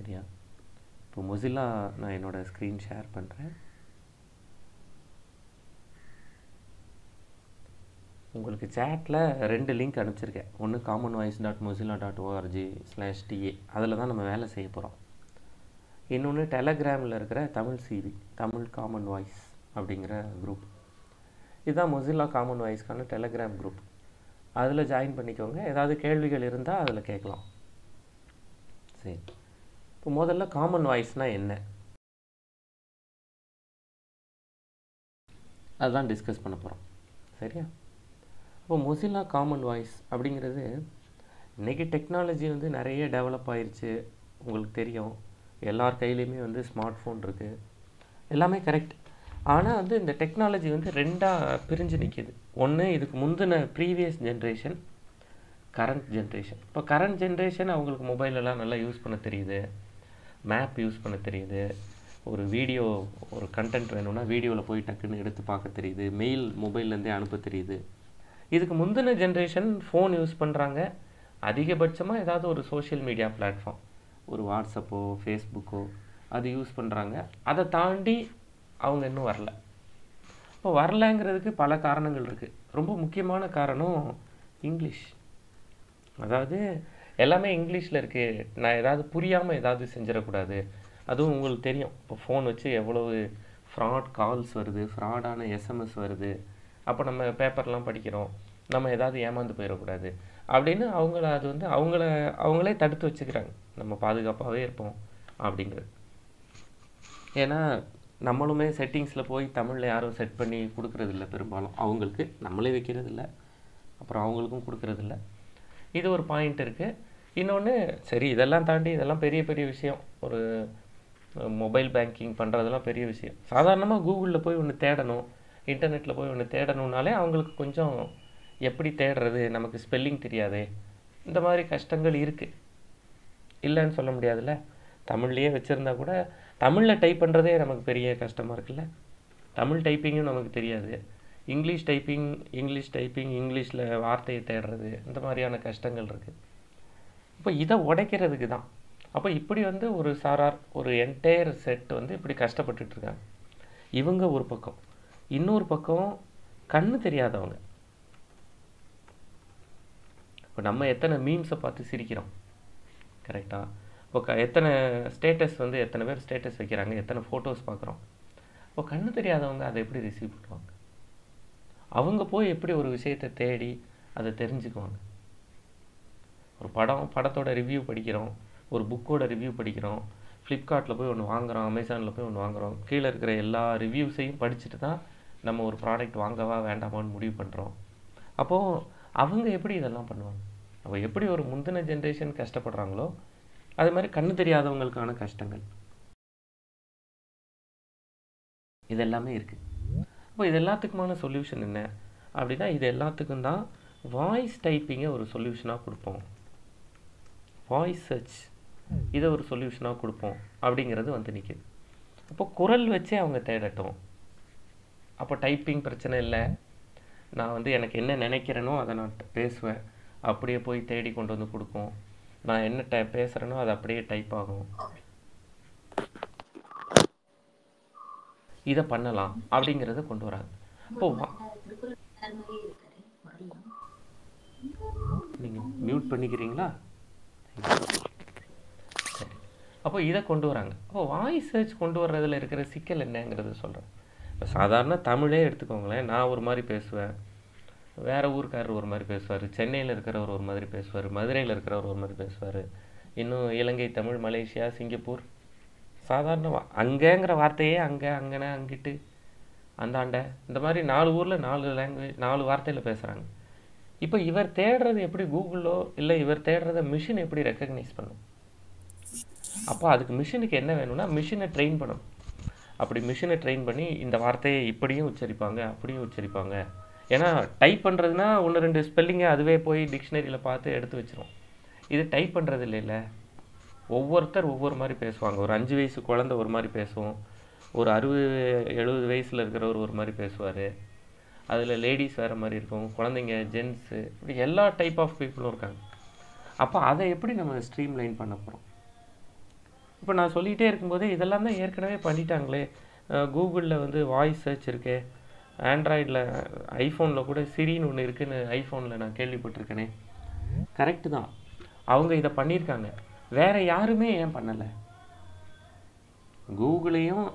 சரியா? இப்போ மொசில்லா நான் என்னோடய ஸ்க்ரீன் ஷேர் பண்ணுறேன் உங்களுக்கு சேட்டில் ரெண்டு லிங்க் அனுப்பிச்சிருக்கேன். ஒன்று common voice dot Mozilla dot ORG slash TA அதில் தான் நம்ம வேலை செய்ய போகிறோம் இன்னொன்று டெலகிராமில் இருக்கிற Tamil CV Tamil common voice அப்படிங்கிற குரூப் இதுதான் மொசில்லா காமன் வாய்ஸ்க்கான டெலகிராம் குரூப் அதில் ஜாயின் பண்ணிக்கோங்க. ஏதாவது கேள்விகள் இருந்தால் அதில் கேட்கலாம். சரி. இப்போ முதல்ல காமன் வாய்ஸ்னால் என்ன? அதுதான் டிஸ்கஸ் பண்ண போகிறோம் சரியா? இப்போ மொசில்லா காமன் வாய்ஸ் அப்படிங்கிறது இன்றைக்கி டெக்னாலஜி வந்து நிறைய டெவலப் ஆயிருச்சு. உங்களுக்கு தெரியும். எல்லார் கையிலையுமே வந்து ஸ்மார்ட் ஃபோன் இருக்குது எல்லாமே கரெக்ட் ஆனால் வந்து இந்த டெக்னாலஜி வந்து ரெண்டாக பிரிஞ்சு நிற்கிது ஒன்று இதுக்கு முந்தின ப்ரீவியஸ் ஜென்ரேஷன் கரண்ட் ஜென்ரேஷன் இப்போ கரண்ட் ஜென்ரேஷன் அவங்களுக்கு மொபைலெல்லாம் நல்லா யூஸ் பண்ண தெரியுது. மேப் யூஸ் பண்ண தெரியுது. ஒரு வீடியோ ஒரு கண்டென்ட் வேணும்னா வீடியோவில் போய் டக்குன்னு எடுத்து பார்க்க தெரியுது. மெயில் மொபைல்லேருந்தே அனுப்ப தெரியுது. இதுக்கு முந்தின ஜென்ரேஷன் ஃபோன் யூஸ் பண்ணுறாங்க அதிகபட்சமாக ஏதாவது ஒரு சோஷியல் மீடியா பிளாட்ஃபார்ம் ஒரு வாட்ஸ்அப்போ ஃபேஸ்புக்கோ அது யூஸ் பண்ணுறாங்க அதை தாண்டி அவங்க இன்னும் வரல. இப்போ வரலங்கிறதுக்கு பல காரணங்கள் இருக்குது ரொம்ப முக்கியமான காரணம் இங்கிலீஷ். அதாவது எல்லாமே இங்கிலீஷில் இருக்குது நான் ஏதாவது புரியாமல் ஏதாவது செஞ்சிடக்கூடாது. அதுவும் உங்களுக்கு தெரியும். இப்போ ஃபோன் வச்சு எவ்வளவு ஃப்ராட் கால்ஸ் வருது ஃப்ராடான எஸ்எம்எஸ் வருது. அப்போ நம்ம பேப்பர்லாம் படிக்கிறோம். நம்ம ஏதாவது ஏமாந்து போயிடக்கூடாது. அப்படின்னு அவங்கள அது வந்து அவங்கள அவங்களே தடுத்து வச்சுக்கிறாங்க. நம்ம பாதுகாப்பாகவே இருப்போம் அப்படிங்கிறது ஏன்னா நம்மளுமே செட்டிங்ஸில் போய் தமிழில் யாரும் செட் பண்ணி கொடுக்குறதில்ல பெரும்பாலும். அவங்களுக்கு நம்மளே வைக்கிறதில்ல. அப்புறம் அவங்களுக்கும் கொடுக்குறதில்ல. இது ஒரு பாயிண்ட் இருக்குது இன்னொன்று சரி இதெல்லாம் தாண்டி இதெல்லாம் பெரிய பெரிய விஷயம். ஒரு மொபைல் பேங்கிங் பண்ணுறதெல்லாம் பெரிய விஷயம். சாதாரணமாக கூகுளில் போய் ஒன்று தேடணும் இன்டர்நெட்டில் போய் ஒன்று தேடணுன்னாலே அவங்களுக்கு கொஞ்சம் எப்படி தேடுறது நமக்கு ஸ்பெல்லிங் தெரியாதே இந்த மாதிரி கஷ்டங்கள் இருக்குது இல்லைன்னு சொல்ல முடியாதுல்ல. தமிழ்லேயே வச்சுருந்தா கூட தமிழில் டைப் பண்ணுறதே நமக்கு பெரிய கஷ்டமாக இருக்குல்ல. தமிழ் டைப்பிங்கும் நமக்கு தெரியாது. இங்கிலீஷ் டைப்பிங் இங்கிலீஷ் டைப்பிங் இங்கிலீஷில் வார்த்தையை தேடுறது இந்த மாதிரியான கஷ்டங்கள் இருக்குது இப்போ இதை உடைக்கிறதுக்கு தான். அப்போ இப்படி வந்து ஒரு சாரார் ஒரு என்டையர் செட் வந்து இப்படி கஷ்டப்பட்டுட்டு இருக்காங்க. இவங்க ஒரு பக்கம். இன்னொரு பக்கம் கண்ணு தெரியாதவங்க. இப்போ நம்ம எத்தனை மீம்ஸை பார்த்து சிரிக்கிறோம். கரெக்டாக இப்போ க எத்தனை ஸ்டேட்டஸ் வந்து எத்தனை பேர் ஸ்டேட்டஸ் வைக்கிறாங்க எத்தனை ஃபோட்டோஸ் பார்க்குறோம். இப்போ கண்ணு தெரியாதவங்க அதை எப்படி ரிசீவ் பண்ணுவாங்க? அவங்க போய் எப்படி ஒரு விஷயத்தை தேடி அதை தெரிஞ்சுக்குவாங்க? ஒரு படம் படத்தோட ரிவ்யூ படிக்கிறோம் ஒரு புக்கோட ரிவ்யூ படிக்கிறோம் ஃப்ளிப்கார்ட்டில் போய் ஒன்று வாங்குகிறோம் அமேசானில் போய் ஒன்று வாங்குகிறோம் கீழே இருக்கிற எல்லா ரிவ்யூஸையும் படிச்சுட்டு தான் நம்ம ஒரு ப்ராடக்ட் வாங்கவா வேண்டாமான்னு முடிவு பண்ணுறோம் அப்போது அவங்க எப்படி இதெல்லாம் பண்ணுவாங்க? அப்போ எப்படி ஒரு முந்தின ஜென்ரேஷன் கஷ்டப்படுறாங்களோ அது மாதிரி கண்ணு தெரியாதவங்களுக்கான கஷ்டங்கள். இது எல்லாமே இருக்குது அப்போ இது எல்லாத்துக்குமான சொல்யூஷன் என்ன? அப்படின்னா இது எல்லாத்துக்கும் தான் வாய்ஸ் டைப்பிங்கை ஒரு சொல்யூஷனாக கொடுப்போம். வாய்ஸ் சர்ச் இதை ஒரு சொல்யூஷனாக கொடுப்போம் அப்படிங்கிறது வந்து நிற்கிது அப்போ குரல் வச்சே அவங்க தேடட்டும். அப்போ டைப்பிங் பிரச்சனை இல்லை. நான் வந்து எனக்கு என்ன நினைக்கிறேனோ அதை நான் பேசுவேன். அப்படியே போய் தேடி கொண்டு வந்து கொடுக்கும். நான் என்ன டை பேசுகிறேனோ அது அப்படியே டைப் ஆகும். இதை பண்ணலாம் அப்படிங்கிறத கொண்டு வராங்க. இப்போ நீங்கள் மியூட் பண்ணிக்கிறீங்களா? சரி அப்போ இதை கொண்டு வராங்க. அப்போ வாய்ஸ் சர்ச் கொண்டு வர்றதுல இருக்கிற சிக்கல் என்னங்கிறத சொல்கிறேன் இப்போ சாதாரண தமிழே எடுத்துக்கோங்களேன். நான் ஒரு மாதிரி பேசுவேன். வேறு ஊருக்காரர் ஒரு மாதிரி பேசுவார். சென்னையில் இருக்கிறவர் ஒரு மாதிரி பேசுவார். மதுரையில் இருக்கிறவர் ஒரு மாதிரி பேசுவார். இன்னும் இலங்கை தமிழ் மலேசியா சிங்கப்பூர். சாதாரண அங்கேங்கிற வார்த்தையே அங்கே அங்கன அங்கிட்டு அந்தாண்ட. இந்த மாதிரி நாலு ஊரில் நாலு லாங்குவேஜ் நாலு வார்த்தையில் பேசுகிறாங்க இப்போ இவர் தேடுறது எப்படி கூகுளோ இல்லை இவர் தேடுறத மிஷின் எப்படி ரெக்கக்னைஸ் பண்ணும்? அப்போ அதுக்கு மிஷினுக்கு என்ன வேணும்னா மிஷினை ட்ரெயின் பண்ணணும் அப்படி மிஷினை ட்ரெயின் பண்ணி இந்த வார்த்தையை இப்படியும் உச்சரிப்பாங்க அப்படியும் உச்சரிப்பாங்க. ஏன்னா டைப் பண்ணுறதுனா ஒன்று ரெண்டு ஸ்பெல்லிங்கை அதுவே போய் டிக்ஷனரியில் பார்த்து எடுத்து வச்சிரும். இது டைப் பண்ணுறது இல்லைல்ல ஒவ்வொருத்தர் ஒவ்வொரு மாதிரி பேசுவாங்க. ஒரு அஞ்சு வயசு குழந்த ஒரு மாதிரி பேசும் ஒரு அறுபது எழுபது வயசில் இருக்கிறவர் ஒரு மாதிரி பேசுவார். அதில் லேடிஸ் வேறு மாதிரி இருக்கும் குழந்தைங்க ஜென்ஸு இப்படி எல்லா டைப் ஆஃப் பீப்புளும் இருக்காங்க. அப்போ அதை எப்படி நம்ம ஸ்ட்ரீம் லைன் பண்ண போகிறோம் இப்போ நான் சொல்லிகிட்டே இருக்கும்போது இதெல்லாம் தான் ஏற்கனவே பண்ணிட்டாங்களே. கூகுளில் வந்து வாய்ஸ் சர்ச் இருக்கு. ஆண்ட்ராய்டில் ஐஃபோனில் கூட சிரின்னு ஒன்று இருக்குதுன்னு ஐஃபோனில் நான் கேள்விப்பட்டிருக்கேனே. கரெக்டு தான். அவங்க இதை பண்ணியிருக்காங்க. வேறு யாருமே ஏன் பண்ணலை? கூகுளையும்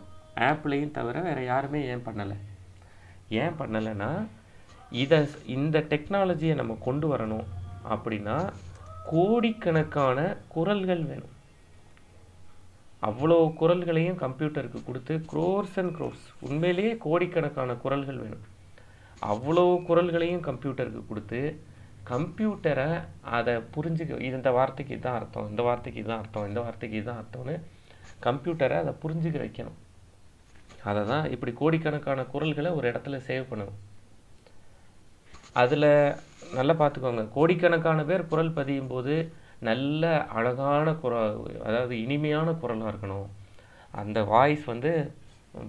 ஆப்லையும் தவிர வேறு யாருமே ஏன் பண்ணலை? ஏன் பண்ணலைன்னா இதை இந்த டெக்னாலஜியை நம்ம கொண்டு வரணும் அப்படின்னா கோடிக்கணக்கான குரல்கள் வேணும். அவ்வளோ குரல்களையும் கம்ப்யூட்டருக்கு கொடுத்து க்ரோர்ஸ் அண்ட் க்ரோர்ஸ் உண்மையிலேயே கோடிக்கணக்கான குரல்கள் வேணும். அவ்வளோ குரல்களையும் கம்ப்யூட்டருக்கு கொடுத்து கம்ப்யூட்டரை அதை புரிஞ்சுக்க இந்த வார்த்தைக்கு இதுதான் அர்த்தம் இந்த வார்த்தைக்கு இதுதான் அர்த்தம் இந்த வார்த்தைக்கு இதுதான் அர்த்தம்னு கம்ப்யூட்டரை அதை புரிஞ்சுக்க வைக்கணும். அதை தான் இப்படி கோடிக்கணக்கான குரல்களை ஒரு இடத்துல சேவ் பண்ணணும் அதில் நல்லா பார்த்துக்கோங்க. கோடிக்கணக்கான பேர் குரல் பதியும் போது நல்ல அழகான குரல் அதாவது இனிமையான குரலாக இருக்கணும். அந்த வாய்ஸ் வந்து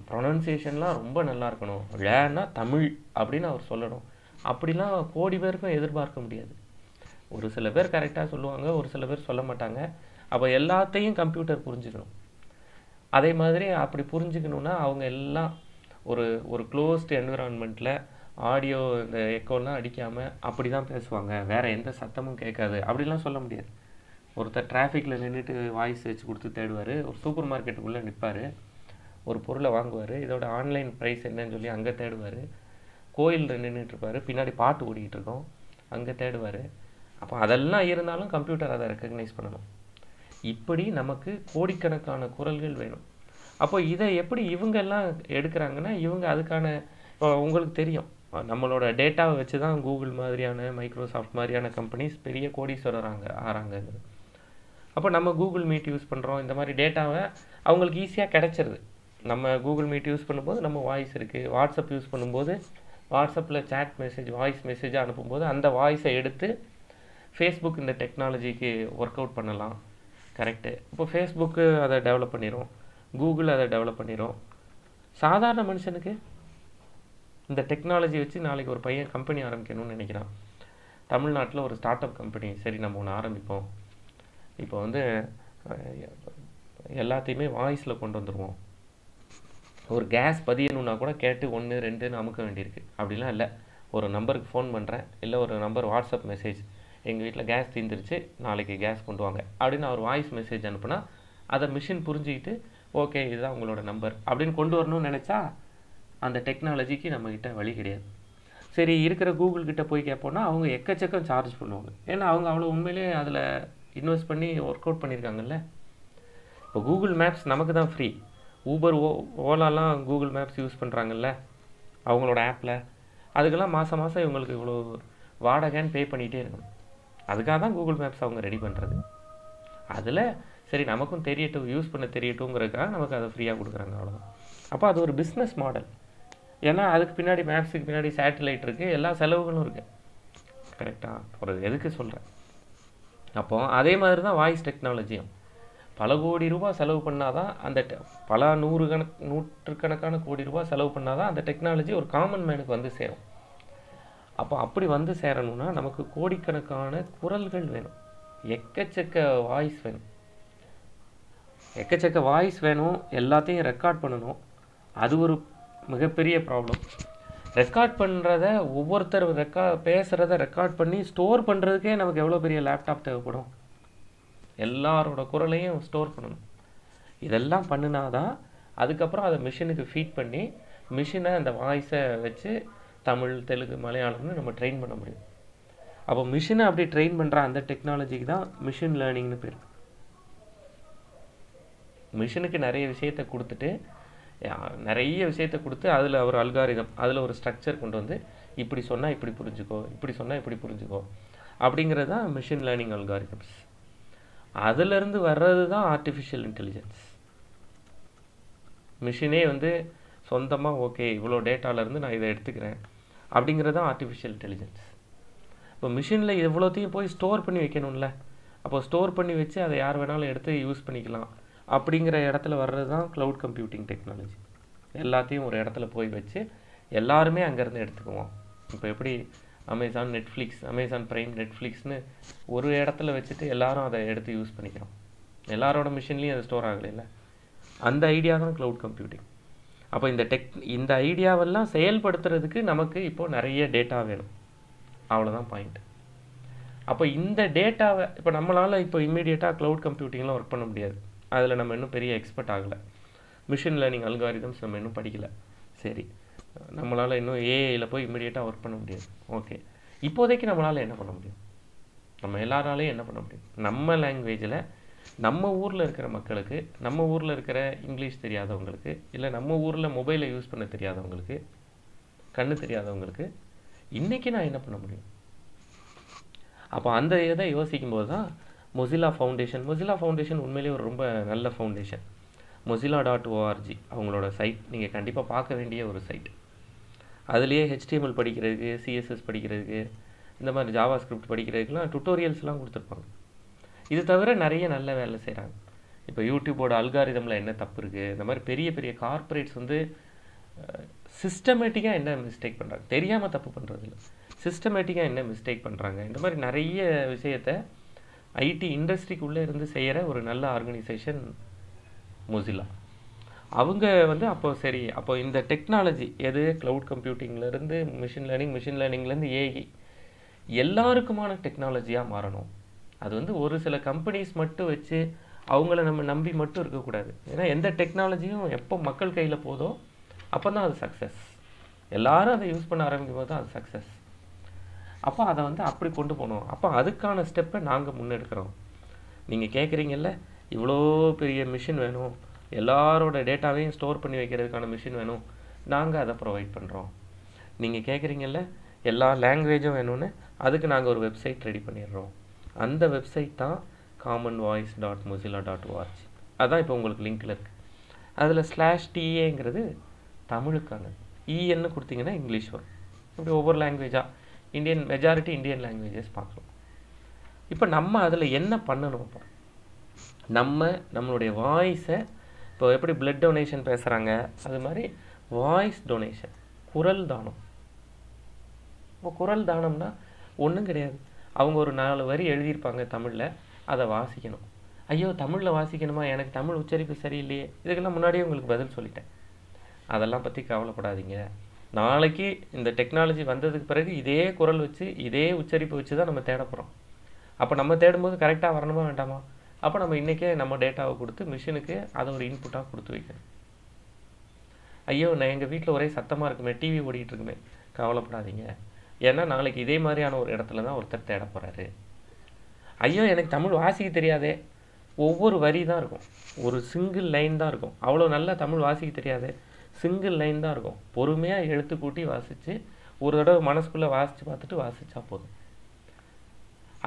ப்ரொனன்சியேஷன்லாம் ரொம்ப நல்லா இருக்கணும். ழேன்னா தமிழ் அப்படின்னு அவர் சொல்லணும். அப்படிலாம் கோடி பேருக்கும் எதிர்பார்க்க முடியாது. ஒரு சில பேர் கரெக்டாக சொல்லுவாங்க ஒரு சில பேர் சொல்ல மாட்டாங்க. அப்போ எல்லாத்தையும் கம்ப்யூட்டர் புரிஞ்சுக்கணும். அதே மாதிரி அப்படி புரிஞ்சுக்கணுன்னா அவங்க எல்லாம் ஒரு ஒரு க்ளோஸ்டு என்விரான்மெண்ட்டில் ஆடியோ இந்த எக்கோலாம் அடிக்காமல் அப்படி தான் பேசுவாங்க. வேறு எந்த சத்தமும் கேட்காது. அப்படிலாம் சொல்ல முடியாது. ஒருத்தர் டிராஃபிக்கில் நின்றுட்டு வாய்ஸ் வச்சு கொடுத்து தேடுவார். ஒரு சூப்பர் மார்க்கெட்டுக்குள்ளே நிற்பார் ஒரு பொருளை வாங்குவார். இதோட ஆன்லைன் ப்ரைஸ் என்னன்னு சொல்லி அங்கே தேடுவார். கோயிலில் நின்றுட்டு இருப்பார். பின்னாடி பாட்டு ஓடிக்கிட்டு இருக்கோம். அங்கே தேடுவார். அப்போ அதெல்லாம் இருந்தாலும் கம்ப்யூட்டர் அதை ரெக்கக்னைஸ் பண்ணணும். இப்படி நமக்கு கோடிக்கணக்கான குரல்கள் வேணும். அப்போ இதை எப்படி இவங்க எல்லாம் எடுக்கிறாங்கன்னா இவங்க அதுக்கான இப்போ உங்களுக்கு தெரியும் நம்மளோட டேட்டாவை வச்சு தான் கூகுள் மாதிரியான மைக்ரோசாஃப்ட் மாதிரியான கம்பெனிஸ் பெரிய கோடீஸ்வரராங்க ஆறாங்க அப்போ நம்ம கூகுள் மீட் யூஸ் பண்ணுறோம் இந்த மாதிரி டேட்டாவை அவங்களுக்கு ஈஸியாக கிடச்சிருது. நம்ம கூகுள் மீட் யூஸ் பண்ணும்போது நம்ம வாய்ஸ் இருக்குது வாட்ஸ்அப் யூஸ் பண்ணும்போது வாட்ஸ்அப்பில் சேட் மெசேஜ் வாய்ஸ் மெசேஜாக அனுப்பும்போது அந்த வாய்ஸை எடுத்து ஃபேஸ்புக் இந்த டெக்னாலஜிக்கு ஒர்க் அவுட் பண்ணலாம். கரெக்டு இப்போ ஃபேஸ்புக்கு அதை டெவலப் பண்ணிடும் கூகுள் அதை டெவலப் பண்ணிடும் சாதாரண மனுஷனுக்கு இந்த டெக்னாலஜி வச்சு நாளைக்கு ஒரு பையன் கம்பெனி ஆரம்பிக்கணும்னு நினைக்கிறான். தமிழ்நாட்டில் ஒரு ஸ்டார்ட் அப் கம்பெனி சரி நம்ம ஒன்று ஆரம்பிப்போம். இப்போ வந்து எல்லாத்தையுமே வாய்ஸில் கொண்டு வந்துடுவோம் ஒரு கேஸ் பதியணுன்னா கூட கேட்டு ஒன்று ரெண்டுன்னு அமுக்க வேண்டியிருக்கு. அப்படிலாம் இல்லை. ஒரு நம்பருக்கு ஃபோன் பண்ணுறேன் இல்லை ஒரு நம்பர் வாட்ஸ்அப் மெசேஜ் எங்கள் வீட்டில் கேஸ் தீந்துருச்சு நாளைக்கு கேஸ் கொண்டு வாங்க. அப்படின்னு அவர் வாய்ஸ் மெசேஜ் அனுப்புனா அதை மிஷின் புரிஞ்சுக்கிட்டு ஓகே இதுதான் உங்களோட நம்பர் அப்படின்னு கொண்டு வரணும்னு நினச்சா அந்த டெக்னாலஜிக்கு நம்மக்கிட்ட வழி கிடையாது. சரி இருக்கிற கூகுள் கிட்டே போய் கேட்போம்னா அவங்க எக்கச்சக்கம் சார்ஜ் பண்ணுவாங்க. ஏன்னா அவங்க அவ்வளோ உண்மையிலேயே அதில் இன்வெஸ்ட் பண்ணி ஒர்க் அவுட் பண்ணியிருக்காங்கல்ல. இப்போ கூகுள் மேப்ஸ் நமக்கு தான் ஃப்ரீ ஊபர் ஓ ஓலாலாம் கூகுள் மேப்ஸ் யூஸ் பண்ணுறாங்கல்ல அவங்களோட ஆப்பில் அதுக்கெல்லாம் மாதம் மாதம் இவங்களுக்கு இவ்வளோ வாடகைன்னு பே பண்ணிகிட்டே இருக்கணும். அதுக்காக தான் கூகுள் மேப்ஸ் அவங்க ரெடி பண்ணுறது அதில் சரி நமக்கும் தெரியட்டும் யூஸ் பண்ண தெரியட்டுங்கிறதுக்காக நமக்கு அதை ஃப்ரீயாக கொடுக்குறாங்க அவ்வளோதான் அப்போ அது ஒரு பிஸ்னஸ் மாடல் ஏன்னா அதுக்கு பின்னாடி மேப்ஸுக்கு பின்னாடி சேட்டலைட் இருக்குது எல்லா செலவுகளும் இருக்குது கரெக்டாக ஒரு எதுக்கு சொல்கிறேன் அப்போ அதே மாதிரி தான் வாய்ஸ் டெக்னாலஜியும் பல கோடி ரூபா செலவு பண்ணாதான் அந்த டெ- பல நூறு கணக் நூற்றுக்கணக்கான கோடி ரூபா செலவு பண்ணாதான் அந்த டெக்னாலஜி ஒரு காமன் மேனுக்கு வந்து சேரும். அப்போ அப்படி வந்து சேரணும்னா நமக்கு கோடிக்கணக்கான குரல்கள் வேணும். எக்கச்சக்க வாய்ஸ் வேணும். எக்கச்சக்க வாய்ஸ் வேணும். எல்லாத்தையும் ரெக்கார்ட் பண்ணணும். அது ஒரு மிகப்பெரிய ப்ராப்ளம் ரெக்கார்ட் பண்ணுறத ஒவ்வொருத்தர் ரெக்கா பேசுகிறத ரெக்கார்ட் பண்ணி ஸ்டோர் பண்ணுறதுக்கே நமக்கு எவ்வளோ பெரிய லேப்டாப் தேவைப்படும்? எல்லாரோட குரலையும் ஸ்டோர் பண்ணணும். இதெல்லாம் பண்ணினாதான் அதுக்கப்புறம் அதை மிஷினுக்கு ஃபீட் பண்ணி மிஷினை அந்த வாய்ஸை வச்சு தமிழ் தெலுங்கு மலையாளம்னு நம்ம ட்ரெயின் பண்ண முடியும். அப்போ மிஷினை அப்படி ட்ரெயின் பண்ணுற அந்த டெக்னாலஜிக்கு தான் மிஷின் லேர்னிங்னு பேர். மிஷினுக்கு நிறைய விஷயத்தை கொடுத்துட்டு யா- நிறைய விஷயத்தை கொடுத்து அதில் ஒரு அல்காரிதம் அதில் ஒரு ஸ்ட்ரக்சர் கொண்டு வந்து இப்படி சொன்னால் இப்படி புரிஞ்சுக்கோ இப்படி சொன்னால் இப்படி புரிஞ்சுக்கோ அப்படிங்கிறது தான் மிஷின் லேர்னிங் அல்காரிதம்ஸ் அதுலேருந்து வர்றது தான் ஆர்டிஃபிஷியல் இன்டெலிஜென்ஸ் மிஷினே வந்து சொந்தமாக ஓகே இவ்வளோ டேட்டாலேருந்து நான் இதை எடுத்துக்கிறேன். அப்படிங்கிறது தான் ஆர்டிஃபிஷியல் இன்டெலிஜென்ஸ் இப்போ மிஷினில் எவ்வளோத்தையும் போய் ஸ்டோர் பண்ணி வைக்கணும்ல? அப்போ ஸ்டோர் பண்ணி வச்சு அதை யார் வேணாலும் எடுத்து யூஸ் பண்ணிக்கலாம். அப்படிங்கிற இடத்துல வர்றது தான் க்ளவுட் கம்ப்யூட்டிங் டெக்னாலஜி எல்லாத்தையும் ஒரு இடத்துல போய் வச்சு எல்லாருமே அங்கேருந்து எடுத்துக்குவோம். இப்போ எப்படி அமேசான் நெட்ஃப்ளிக்ஸ் அமேசான் ப்ரைம் நெட்ஃப்ளிக்ஸ்னு ஒரு இடத்துல வச்சுட்டு எல்லாரும் அதை எடுத்து யூஸ் பண்ணிக்கிறோம். எல்லாரோட மிஷின்லேயும் அது ஸ்டோர் ஆகலைல்ல? அந்த ஐடியா தான் க்ளவுட் கம்ப்யூட்டிங் அப்போ இந்த டெக் இந்த ஐடியாவெல்லாம் செயல்படுத்துறதுக்கு நமக்கு இப்போது நிறைய டேட்டா வேணும். அவ்வளோதான் பாயிண்ட் அப்போ இந்த டேட்டாவை இப்போ நம்மளால் இப்போ இம்மிடியேட்டாக க்ளவுட் கம்ப்யூட்டிங்லாம் ஒர்க் பண்ண முடியாது. அதில் நம்ம இன்னும் பெரிய எக்ஸ்பர்ட் ஆகலை. மிஷின் லேர்னிங் அல்காரிதம்ஸ் நம்ம இன்னும் படிக்கலை. சரி. நம்மளால் இன்னும் ஏஐயில் போய் இம்மிடியேட்டாக ஒர்க் பண்ண முடியாது. ஓகே இப்போதைக்கு நம்மளால் என்ன பண்ண முடியும்? நம்ம எல்லாராலையும் என்ன பண்ண முடியும்? நம்ம லாங்குவேஜில் நம்ம ஊரில் இருக்கிற மக்களுக்கு நம்ம ஊரில் இருக்கிற இங்கிலீஷ் தெரியாதவங்களுக்கு இல்லை நம்ம ஊரில் மொபைலை யூஸ் பண்ண தெரியாதவங்களுக்கு கண்ணு தெரியாதவங்களுக்கு இன்றைக்கி நான் என்ன பண்ண முடியும்? அப்போ அந்த இதை யோசிக்கும்போது தான் மொசிலா ஃபவுண்டேஷன் மொசிலா ஃபவுண்டேஷன் உண்மையிலேயே ஒரு ரொம்ப நல்ல ஃபவுண்டேஷன் மொசிலா டாட் ஓஆர்ஜி அவங்களோட சைட் நீங்கள் கண்டிப்பாக பார்க்க வேண்டிய ஒரு சைட் அதுலேயே ஹெச்டிஎம்எல் படிக்கிறதுக்கு சிஎஸ்எஸ் படிக்கிறதுக்கு இந்த மாதிரி ஜாவா ஸ்கிரிப்ட் படிக்கிறதுக்குலாம் டுட்டோரியல்ஸ்லாம் கொடுத்துருப்பாங்க. இது தவிர நிறைய நல்ல வேலை செய்கிறாங்க இப்போ யூடியூபோட அல்காரிதமில் என்ன தப்பு இருக்குது இந்த மாதிரி பெரிய பெரிய கார்ப்பரேட்ஸ் வந்து சிஸ்டமேட்டிக்காக என்ன மிஸ்டேக் பண்ணுறாங்க தெரியாமல் தப்பு பண்ணுறது இல்லை சிஸ்டமேட்டிக்காக என்ன மிஸ்டேக் பண்ணுறாங்க இந்த மாதிரி நிறைய விஷயத்த ஐடி இண்டஸ்ட்ரிக்குள்ளே இருந்து செய்கிற ஒரு நல்ல ஆர்கனைசேஷன் மொசிலா அவங்க வந்து அப்போ சரி அப்போ இந்த டெக்னாலஜி எது? க்ளவுட் கம்ப்யூட்டிங்லேருந்து மிஷின் லேர்னிங் மிஷின் லேர்னிங்லேருந்து ஏஐ எல்லாருக்குமான டெக்னாலஜியாக மாறணும். அது வந்து ஒரு சில கம்பெனிஸ் மட்டும் வச்சு அவங்கள நம்ம நம்பி மட்டும் இருக்கக்கூடாது. ஏன்னா எந்த டெக்னாலஜியும் எப்போ மக்கள் கையில் போதோ அப்போ தான் அது சக்ஸஸ் எல்லாரும் அதை யூஸ் பண்ண ஆரம்பிக்கும் போது தான் அது சக்ஸஸ் அப்போ அதை வந்து அப்படி கொண்டு போகணும். அப்போ அதுக்கான ஸ்டெப்பை நாங்கள் முன்னெடுக்கிறோம். நீங்கள் கேட்குறீங்கல்ல இவ்வளோ பெரிய மிஷின் வேணும். எல்லாரோட டேட்டாவையும் ஸ்டோர் பண்ணி வைக்கிறதுக்கான மிஷின் வேணும். நாங்கள் அதை ப்ரொவைட் பண்ணுறோம் நீங்கள் கேட்குறீங்கல்ல எல்லா லாங்குவேஜும் வேணும்னு அதுக்கு நாங்கள் ஒரு வெப்சைட் ரெடி பண்ணிடுறோம். அந்த வெப்சைட் தான் common voice dot Mozilla dot watch அதான் இப்போ உங்களுக்கு லிங்க்கில் இருக்குது அதில் ஸ்லாஷ் டிஏங்கிறது தமிழுக்கானது. இஎன்னு கொடுத்தீங்கன்னா இங்கிலீஷ் வரும். இப்படி ஒவ்வொரு லாங்குவேஜாக இந்தியன் மெஜாரிட்டி இந்தியன் லாங்குவேஜஸ் பார்க்கலாம். இப்போ நம்ம அதில் என்ன பண்ணணும் இப்போ? நம்ம நம்மளுடைய வாய்ஸை இப்போ எப்படி பிளட் டொனேஷன் பேசுகிறாங்க அது மாதிரி வாய்ஸ் டொனேஷன் குரல் தானம். இப்போ குரல் தானம்னா ஒன்றும் கிடையாது. அவங்க ஒரு நாலு வரி எழுதியிருப்பாங்க தமிழில் அதை வாசிக்கணும். ஐயோ தமிழில் வாசிக்கணுமா? எனக்கு தமிழ் உச்சரிப்பு சரியில்லையே. இதுக்கெல்லாம் முன்னாடியே உங்களுக்கு பதில் சொல்லிட்டேன். அதெல்லாம் பற்றி கவலைப்படாதீங்க. நாளைக்கு இந்த டெக்னாலஜி வந்ததுக்கு பிறகு இதே குரல் வச்சு இதே உச்சரிப்பு வச்சு தான் நம்ம தேட போகிறோம் அப்போ நம்ம தேடும்போது கரெக்டாக வரணுமா வேண்டாமா? அப்போ நம்ம இன்றைக்கே நம்ம டேட்டாவை கொடுத்து மிஷினுக்கு அதை ஒரு இன்புட்டாக கொடுத்து வைக்கணும். ஐயோ நான் எங்கள் வீட்டில் ஒரே சத்தமாக இருக்குமே டிவி ஓடிக்கிட்டு இருக்குமே. கவலைப்படாதீங்க. ஏன்னா நாளைக்கு இதே மாதிரியான ஒரு இடத்துல தான் ஒருத்தர் தேட போகிறாரு ஐயோ எனக்கு தமிழ் வாசிக்க தெரியாதே. ஒவ்வொரு வரி தான் இருக்கும். ஒரு சிங்கிள் லைன் தான் இருக்கும். அவ்வளோ நல்லா தமிழ் வாசிக்க தெரியாதே. சிங்கிள் லைன் தான் இருக்கும். பொறுமையாக எழுத்து கூட்டி வாசித்து ஒரு தடவை மனசுக்குள்ளே வாசித்து பார்த்துட்டு வாசித்தா போதும்.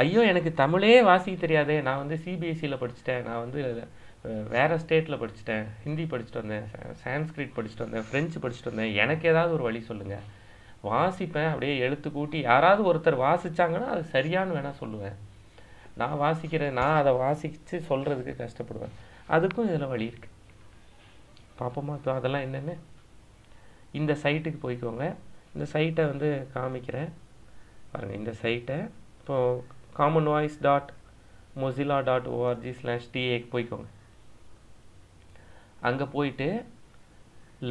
ஐயோ எனக்கு தமிழே வாசிக்க தெரியாதே. நான் வந்து சிபிஎஸ்சியில் படிச்சுட்டேன். நான் வந்து வேறு ஸ்டேட்டில் படிச்சுட்டேன். ஹிந்தி படிச்சுட்டு வந்தேன். சான்ஸ்கிரிட் படிச்சுட்டு வந்தேன். ஃப்ரெஞ்சு படிச்சுட்டு வந்தேன். எனக்கு ஏதாவது ஒரு வழி சொல்லுங்கள் வாசிப்பேன் அப்படியே எழுத்து கூட்டி யாராவது ஒருத்தர் வாசித்தாங்கன்னா அது சரியானு வேணால் சொல்லுவேன். நான் வாசிக்கிறேன் நான் அதை வாசித்து சொல்கிறதுக்கு கஷ்டப்படுவேன். அதுக்கும் இதில் வழி இருக்குது பார்ப்போமா இப்போ அதெல்லாம் என்னென்னு? இந்த சைட்டுக்கு போய்க்கோங்க. இந்த சைட்டை வந்து காமிக்கிறேன். பாருங்கள் இந்த சைட்டை இப்போது common voice dot Mozilla dot ORG slash டிஏக்கு போய்க்கோங்க. அங்கே போயிட்டு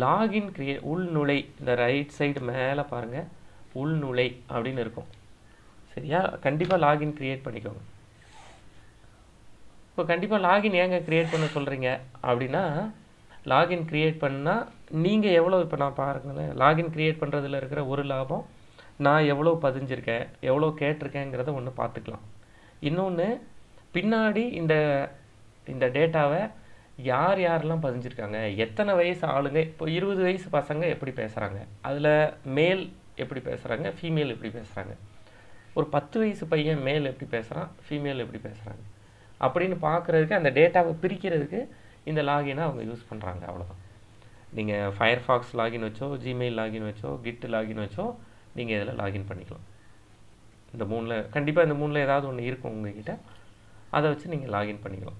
லாகின் கிரியே உள்நுழை இந்த ரைட் சைடு மேலே பாருங்கள் உள்நுழை அப்படின்னு இருக்கும். சரியா? கண்டிப்பாக லாகின் க்ரியேட் பண்ணிக்கோங்க. இப்போ கண்டிப்பாக லாகின் ஏங்க க்ரியேட் பண்ண சொல்கிறீங்க அப்படின்னா லாகின் க்ரியேட் பண்ணால் நீங்கள் எவ்வளோ இப்போ நான் பாருங்களேன் லாகின் க்ரியேட் பண்ணுறதுல இருக்கிற ஒரு லாபம் நான் எவ்வளோ பதிஞ்சிருக்கேன் எவ்வளோ கேட்டிருக்கேங்கிறத ஒன்று பார்த்துக்கலாம். இன்னொன்று பின்னாடி இந்த இந்த டேட்டாவை யார் யாரெல்லாம் பதிஞ்சிருக்காங்க? எத்தனை வயசு ஆளுங்க? இப்போ இருபது வயசு பசங்க எப்படி பேசுகிறாங்க அதில் மேல் எப்படி பேசுகிறாங்க ஃபீமேல் எப்படி பேசுகிறாங்க ஒரு பத்து வயசு பையன் மேல் எப்படி பேசுகிறான் ஃபீமேல் எப்படி பேசுகிறாங்க அப்படின்னு பார்க்குறதுக்கு அந்த டேட்டாவை பிரிக்கிறதுக்கு இந்த லாகினை அவங்க யூஸ் பண்ணுறாங்க அவ்வளோதான் நீங்கள் ஃபயர்ஃபாக்ஸ் லாகின் வச்சோ ஜிமெயில் லாகின் வச்சோ கிட் லாகின் வச்சோ நீங்கள் இதில் லாகின் பண்ணிக்கலாம். இந்த மூணில் கண்டிப்பாக இந்த மூணில் ஏதாவது ஒன்று இருக்கும் உங்ககிட்ட. அதை வச்சு நீங்கள் லாகின் பண்ணிக்கலாம்.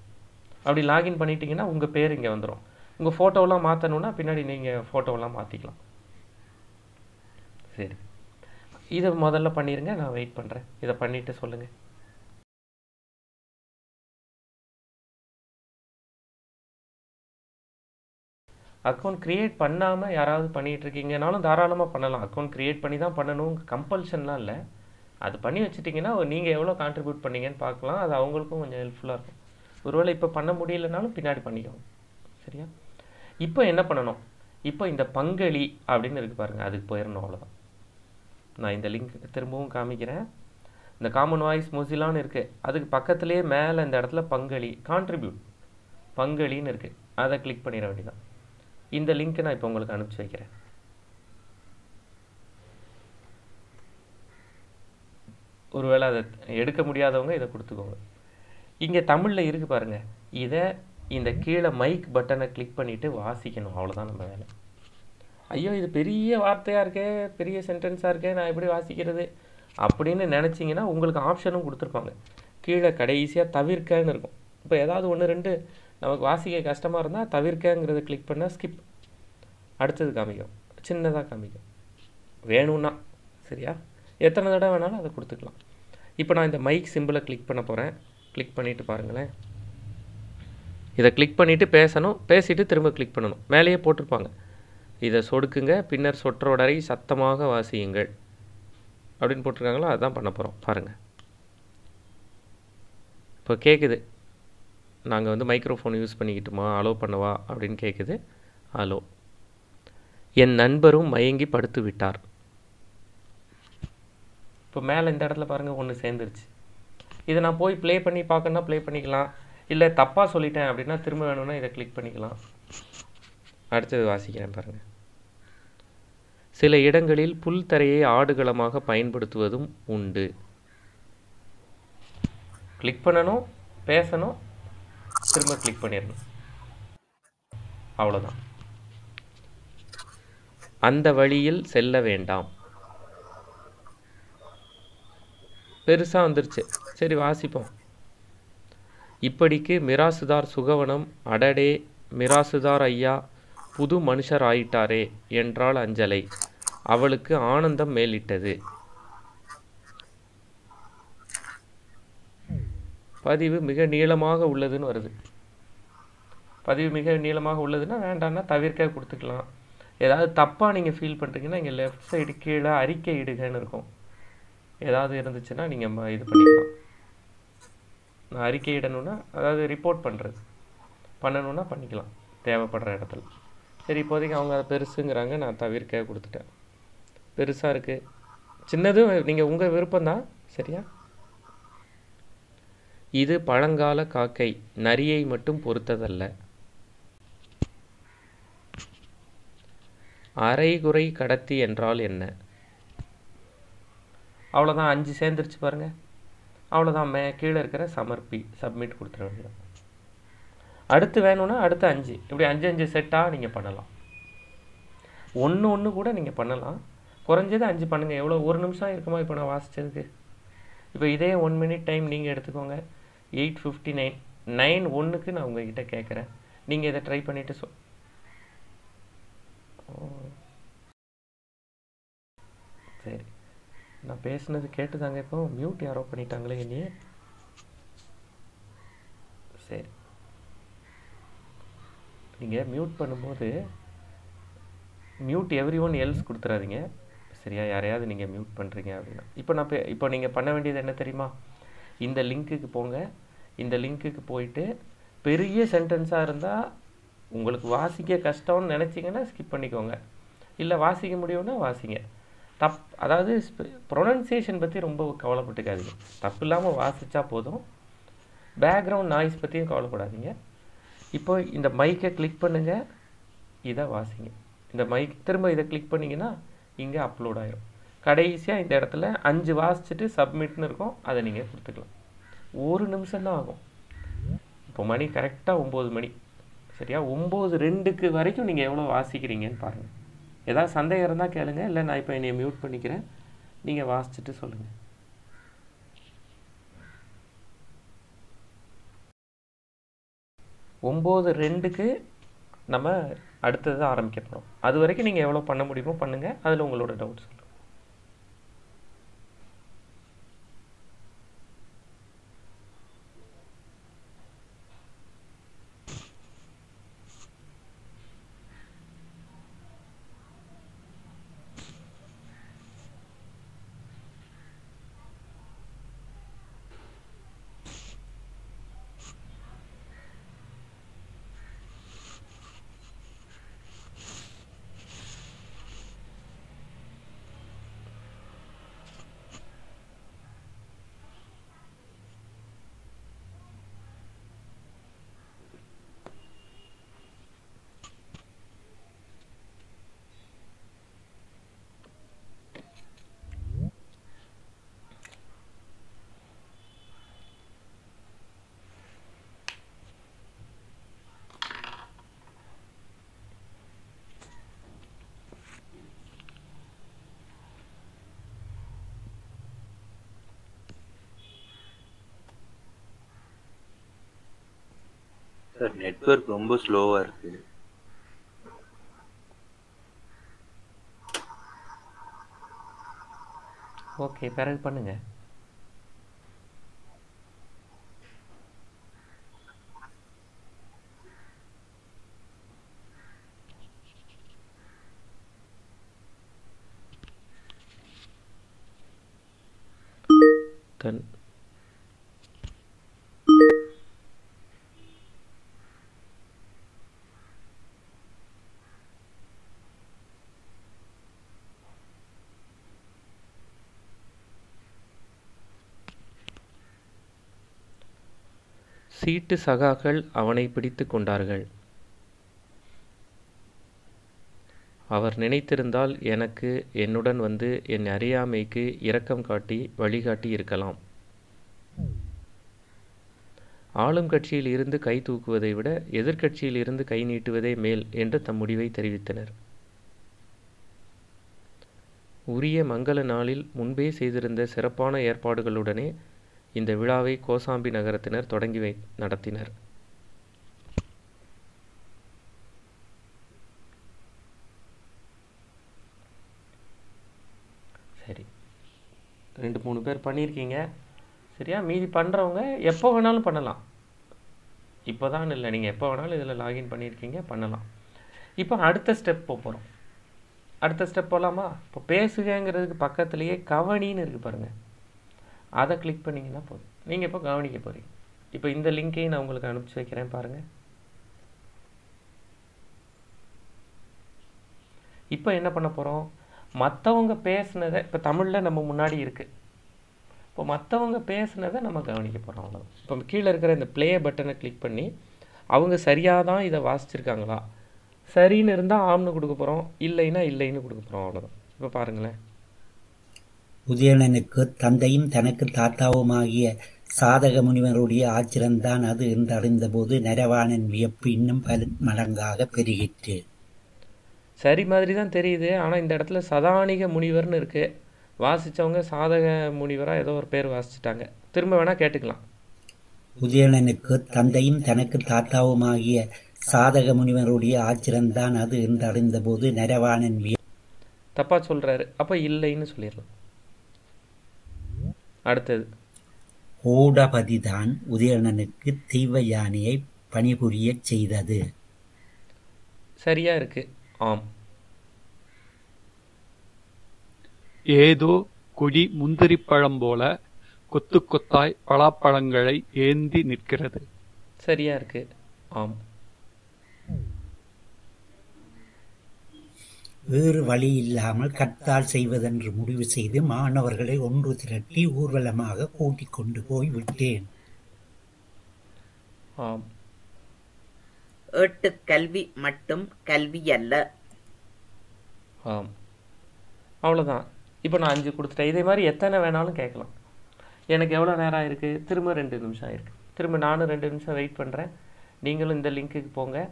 அப்படி லாகின் பண்ணிட்டீங்கன்னா உங்கள் பேர் இங்கே வந்துடும் உங்கள் ஃபோட்டோவெலாம் மாற்றணுன்னா பின்னாடி நீங்கள் ஃபோட்டோலாம் மாற்றிக்கலாம் சரி. இதை முதல்ல பண்ணிடுங்க நான் வெயிட் பண்ணுறேன் இதை பண்ணிவிட்டு சொல்லுங்கள் அக்கௌண்ட் க்ரியேட் பண்ணாமல் யாராவது பண்ணிகிட்டு இருக்கீங்கனாலும் தாராளமாக பண்ணலாம். அக்கௌண்ட் க்ரியேட் பண்ணி தான் பண்ணணும் கம்பல்ஷன்லாம் இல்லை. அது பண்ணி வச்சுட்டிங்கன்னா நீங்கள் எவ்வளோ கான்ட்ரிபியூட் பண்ணீங்கன்னு பார்க்கலாம். அது அவங்களுக்கும் கொஞ்சம் ஹெல்ப்ஃபுல்லாக இருக்கும். ஒருவேளை இப்போ பண்ண முடியலனாலும் பின்னாடி பண்ணிக்கோங்க. சரியா? இப்போ என்ன பண்ணணும்? இப்போ இந்த பங்களி அப்படின்னு இருக்கு பாருங்கள் அதுக்கு போயிடணும் அவ்வளோதான் நான் இந்த லிங்க் திரும்பவும் காமிக்கிறேன். இந்த காமன் வாய்ஸ் மொசிலான்னு இருக்குது அதுக்கு பக்கத்துலேயே மேலே இந்த இடத்துல பங்களி கான்ட்ரிபியூட் பங்களின்னு இருக்குது அதை கிளிக் பண்ணிட வேண்டியதான் இந்த லிங்க்கை நான் இப்போ உங்களுக்கு அனுப்பிச்சி வைக்கிறேன். ஒருவேளை அதை எடுக்க முடியாதவங்க இதை கொடுத்துக்கோங்க. இங்கே தமிழில் இருக்கு பாருங்க. இதை இந்த கீழே மைக் பட்டனை கிளிக் பண்ணிவிட்டு வாசிக்கணும். அவ்வளோதான் நம்ம வேலை. ஐயோ இது பெரிய வார்த்தையாக இருக்கே பெரிய சென்டென்ஸாக இருக்கே நான் எப்படி வாசிக்கிறது? அப்படின்னு நினச்சிங்கன்னா உங்களுக்கு ஆப்ஷனும் கொடுத்துருப்பாங்க. கீழே கடைசியாக தவிர்க்கன்னு இருக்கும். இப்போ ஏதாவது ஒன்று ரெண்டு நமக்கு வாசிக்க கஷ்டமாக இருந்தால் தவிர்க்கங்கிறத கிளிக் பண்ணால் ஸ்கிப் அடுத்தது காமிக்கும். சின்னதாக காமிக்கும். வேணும்னா சரியா? எத்தனை தடவை வேணாலும் அதை கொடுத்துக்கலாம். இப்போ நான் இந்த மைக் சிம்பிளை கிளிக் பண்ண போகிறேன் கிளிக் பண்ணிவிட்டு பாருங்களேன். இதை கிளிக் பண்ணிவிட்டு பேசணும். பேசிவிட்டு திரும்ப கிளிக் பண்ணணும். மேலேயே போட்டிருப்பாங்க. இதை சொடுக்குங்க. பின்னர் சொற்றொடரை சத்தமாக வாசியுங்கள். அப்படின்னு போட்டிருக்காங்களோ? அதுதான் பண்ண போகிறோம் பாருங்கள் இப்போ கேட்குது நாங்கள் வந்து மைக்ரோஃபோன் யூஸ் பண்ணிக்கிட்டுமா? அலோ பண்ணவா? அப்படின்னு கேட்குது அலோ என் நண்பரும் மயங்கி படுத்து விட்டார். இப்போ மேலே இந்த இடத்துல பாருங்கள் ஒன்று சேர்ந்துருச்சு. இதை நான் போய் ப்ளே பண்ணி பார்க்கணுன்னா ப்ளே பண்ணிக்கலாம். இல்லை தப்பாக சொல்லிட்டேன் அப்படின்னா திரும்ப வேணும்னா இதை கிளிக் பண்ணிக்கலாம். அடுத்தது வாசிக்கிறேன் பாருங்கள் சில இடங்களில் புல் தரையை ஆடுகளமாக பயன்படுத்துவதும் உண்டு. கிளிக் பண்ணணும் பேசணும் திரும்ப கிளிக் பண்ணிடணும். அவ்வளோதான் அந்த வழியில் செல்ல வேண்டாம். பெருசாக வந்துருச்சு. சரி வாசிப்போம். இப்படிக்கு மிராசுதார் சுகவனம் அடடே மிராசுதார் ஐயா புது மனுஷர் ஆயிட்டாரே என்றாள் அஞ்சலை. அவளுக்கு ஆனந்தம் மேலிட்டது. பதிவு மிக நீளமாக உள்ளதுன்னு வருது. பதிவு மிக நீளமாக உள்ளதுன்னா வேண்டாம்னா தவிர்க்க கொடுத்துக்கலாம். ஏதாவது தப்பாக நீங்கள் ஃபீல் பண்ணுறீங்கன்னா இங்கே லெஃப்ட் சைடு கீழே அறிக்கை இடுகன்னு இருக்கும். ஏதாவது இருந்துச்சுன்னா நீங்கள் இது பண்ணிக்கலாம். நான் அறிக்கையிடணும்னா அதாவது ரிப்போர்ட் பண்ணுறது பண்ணணுன்னா பண்ணிக்கலாம். தேவைப்படுற இடத்துல. சரி இப்போதைக்கு அவங்க அதை பெருசுங்கிறாங்க நான் தவிர்க்க கொடுத்துட்டேன். பெருசாக இருக்குது சின்னதும் நீங்கள் உங்கள் விருப்பம்தான். சரியா? இது பழங்கால காக்கை. நரியை மட்டும் பொறுத்ததல்ல. அரைகுறை கடத்தி என்றால் என்ன? அவ்வளோதான் அஞ்சு சேர்ந்துருச்சு பாருங்கள் அவ்வளோதான் மே கீழே இருக்கிற சமர்ப்பி சப்மிட் கொடுத்துட வேண்டியது அடுத்து வேணும்னா அடுத்து அஞ்சு. இப்படி அஞ்சு அஞ்சு செட்டாக நீங்கள் பண்ணலாம். ஒன்று ஒன்று கூட நீங்கள் பண்ணலாம். குறைஞ்சது அஞ்சு பண்ணுங்கள் எவ்வளோ ஒரு நிமிஷம் இருக்குமா இப்போ நான் வாசித்ததுக்கு இப்போ இதே ஒன் மினிட் டைம் நீங்கள் எடுத்துக்கோங்க. எயிட் ஃபிஃப்டி நைன் நைன் ஒன்றுக்கு நான் உங்ககிட்ட கேட்குறேன் நீங்கள் இதை ட்ரை பண்ணிவிட்டு சொ சரி. நான் பேசுனது கேட்டுதாங்க இப்போ. மியூட் யாரோ பண்ணிட்டாங்களே என்னையே. சரி. நீங்கள் மியூட் பண்ணும்போது மியூட் எவ்ரி ஒன் எல்ஸ் கொடுத்துறாதீங்க. சரியா? யாரையாவது நீங்கள் மியூட் பண்ணுறீங்க அப்படின்னா. இப்போ நான் பே- இப்போ நீங்கள் பண்ண வேண்டியது என்ன தெரியுமா? இந்த லிங்க்குக்கு போங்க. இந்த லிங்க்குக்கு போயிட்டு பெரிய சென்டென்ஸாக இருந்தால் உங்களுக்கு வாசிக்க கஷ்டம்னு நினச்சிங்கன்னா ஸ்கிப் பண்ணிக்கோங்க. இல்லை வாசிக்க முடியும்னா வாசிங்க. தப் அதாவது ப்ரொனன்சியேஷன் பற்றி ரொம்ப கவலைப்பட்டுக்காதீங்க. தப்பு இல்லாமல் வாசித்தா போதும். பேக்ரவுண்ட் நாய்ஸ் பற்றியும் கவலைப்படாதீங்க. இப்போ இந்த மைக்கை கிளிக் பண்ணுங்கள் இதை வாசிங்க. இந்த மைக் திரும்ப இதை கிளிக் பண்ணிங்கன்னா இங்கே அப்லோட் ஆயிரும். கடைசியாக இந்த இடத்துல அஞ்சு வாசிச்சுட்டு சப்மிட்னு இருக்கும். அதை நீங்கள் கொடுத்துக்கலாம். ஒரு நிமிஷம் தான் ஆகும். இப்போ மணி கரெக்டாக ஒம்பது மணி. சரியா? ஒம்பது ரெண்டுக்கு வரைக்கும் நீங்கள் எவ்வளோ வாசிக்கிறீங்கன்னு பாருங்கள் ஏதாவது சந்தேகம் இருந்தால் கேளுங்க. இல்லை நான் இப்போ என்னை மியூட் பண்ணிக்கிறேன். நீங்கள் வாசிச்சுட்டு சொல்லுங்கள் ஒம்பது ரெண்டுக்கு நம்ம அடுத்தது ஆரம்பிக்க போகிறோம் அது வரைக்கும் நீங்கள் எவ்வளோ பண்ண முடியுமோ பண்ணுங்கள் அதில் உங்களோட டவுட்ஸ் சார் நெட்வொர்க் ரொம்ப ஸ்லோவா இருக்கு. ஓகே பிறகு பண்ணுங்க தன் சீட்டு சகாக்கள் அவனை பிடித்து கொண்டார்கள். அவர் நினைத்திருந்தால் எனக்கு என்னுடன் வந்து என் அறியாமைக்கு இரக்கம் காட்டி வழிகாட்டி இருக்கலாம். ஆளும் கட்சியில் இருந்து கை தூக்குவதை விட எதிர்கட்சியில் இருந்து கை நீட்டுவதே மேல் என்று தம் முடிவை தெரிவித்தனர். உரிய மங்கள நாளில் முன்பே செய்திருந்த சிறப்பான ஏற்பாடுகளுடனே இந்த விழாவை கோசாம்பி நகரத்தினர் தொடங்கி வை நடத்தினர். சரி. ரெண்டு மூணு பேர் பண்ணியிருக்கீங்க. சரியா? மீதி பண்ணுறவங்க எப்போ வேணாலும் பண்ணலாம். இப்போ தான் இல்லை நீங்கள் எப்போ வேணாலும் இதில் லாகின் பண்ணியிருக்கீங்க பண்ணலாம். இப்போ அடுத்த ஸ்டெப் போகிறோம் அடுத்த ஸ்டெப் போகலாமா இப்போ பேசுகங்கிறதுக்கு பக்கத்துலேயே கவனின்னு இருக்குது பாருங்கள் அதை கிளிக் பண்ணிங்கன்னா போதும். நீங்கள் இப்போ கவனிக்க போகிறீங்க இப்போ இந்த லிங்க்கையும் நான் உங்களுக்கு அனுப்பிச்சி வைக்கிறேன் பாருங்கள் இப்போ என்ன பண்ண போகிறோம் மற்றவங்க பேசுனதை இப்போ தமிழில் நம்ம முன்னாடி இருக்குது இப்போ மற்றவங்க பேசுனதை நம்ம கவனிக்க போகிறோம் அவ்வளோ இப்போ கீழே இருக்கிற இந்த ப்ளே பட்டனை கிளிக் பண்ணி அவங்க சரியாக தான் இதை வாசிச்சிருக்காங்களா? சரின்னு இருந்தால் ஆம்னு கொடுக்க போகிறோம் இல்லைன்னா இல்லைன்னு கொடுக்க போகிறோம் அவ்வளோதான் இப்போ பாருங்களேன். உதயணனுக்கு தந்தையும் தனக்கு தாத்தாவுமாகிய சாதக முனிவருடைய ஆச்சிரம்தான் அது என்று அறிந்தபோது நரவாணன் வியப்பு இன்னும் பல பெருகிற்று. சரி மாதிரி தான் தெரியுது. ஆனால் இந்த இடத்துல சதானிக முனிவர்னு இருக்குது வாசித்தவங்க சாதக முனிவராக ஏதோ ஒரு பேர் வாசிச்சிட்டாங்க. திரும்ப வேணால் கேட்டுக்கலாம். உதயணனுக்கு தந்தையும் தனக்கு தாத்தாவுமாகிய சாதக முனிவருடைய ஆச்சிரம்தான் அது என்று அறிந்தபோது நரவாணன் விய தப்பாக சொல்கிறாரு அப்போ இல்லைன்னு சொல்லிடலாம். அடுத்தது. ஓடபதிதான் உதயணனுக்கு தெய்வ யானையை பணிபுரியச் செய்தது. சரியா இருக்கு. ஆம். ஏதோ கொடி முந்திரிப்பழம் போல கொத்து கொத்தாய் பலாப்பழங்களை ஏந்தி நிற்கிறது. சரியா இருக்கு. ஆம். வேறு வழி இல்லாமல் கத்தால் செய்வதென்று முடிவு செய்து மாணவர்களை ஒன்று திரட்டி ஊர்வலமாக கூட்டிக் கொண்டு போய் விட்டேன். ஆம். ஏட்டுக் கல்வி மட்டும் கல்வியல்ல. ஆம். அவ்வளோதான் இப்போ நான் அஞ்சு கொடுத்துட்டேன். இதே மாதிரி எத்தனை வேணாலும் கேட்கலாம். எனக்கு எவ்வளோ நேரம் ஆயிருக்கு? திரும்ப ரெண்டு நிமிஷம் ஆயிருக்கு. திரும்ப நானும் ரெண்டு நிமிஷம் வெயிட் பண்ணுறேன் நீங்களும் இந்த லிங்க்குக்கு போங்க.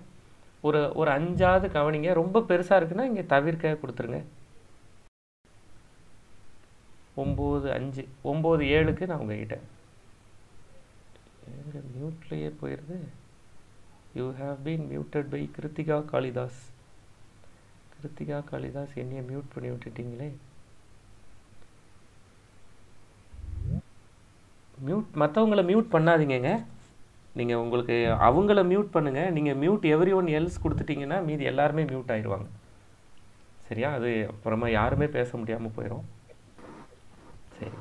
ஒரு ஒரு அஞ்சாவது கவனிங்க. ரொம்ப பெருசாக இருக்குன்னா இங்கே தவிர்க்க கொடுத்துருங்க. ஒம்பது அஞ்சு. ஒம்பது ஏழுக்கு நான் உங்ககிட்ட. மியூட்லேயே போயிடுது you have been muted by Krithika Kalidas Krithika Kalidas என்னைய மியூட் பண்ணி விட்டுட்டீங்களே. மியூட் மற்றவங்கள மியூட் பண்ணாதீங்கங்க. நீங்கள் உங்களுக்கு அவங்கள மியூட் பண்ணுங்கள் நீங்கள் மியூட் எவ்ரி ஒன் எல்ஸ் கொடுத்துட்டிங்கன்னா மீதி எல்லாருமே மியூட் ஆயிடுவாங்க. சரியா? அது அப்புறமா யாருமே பேச முடியாமல் போயிடும் சரி.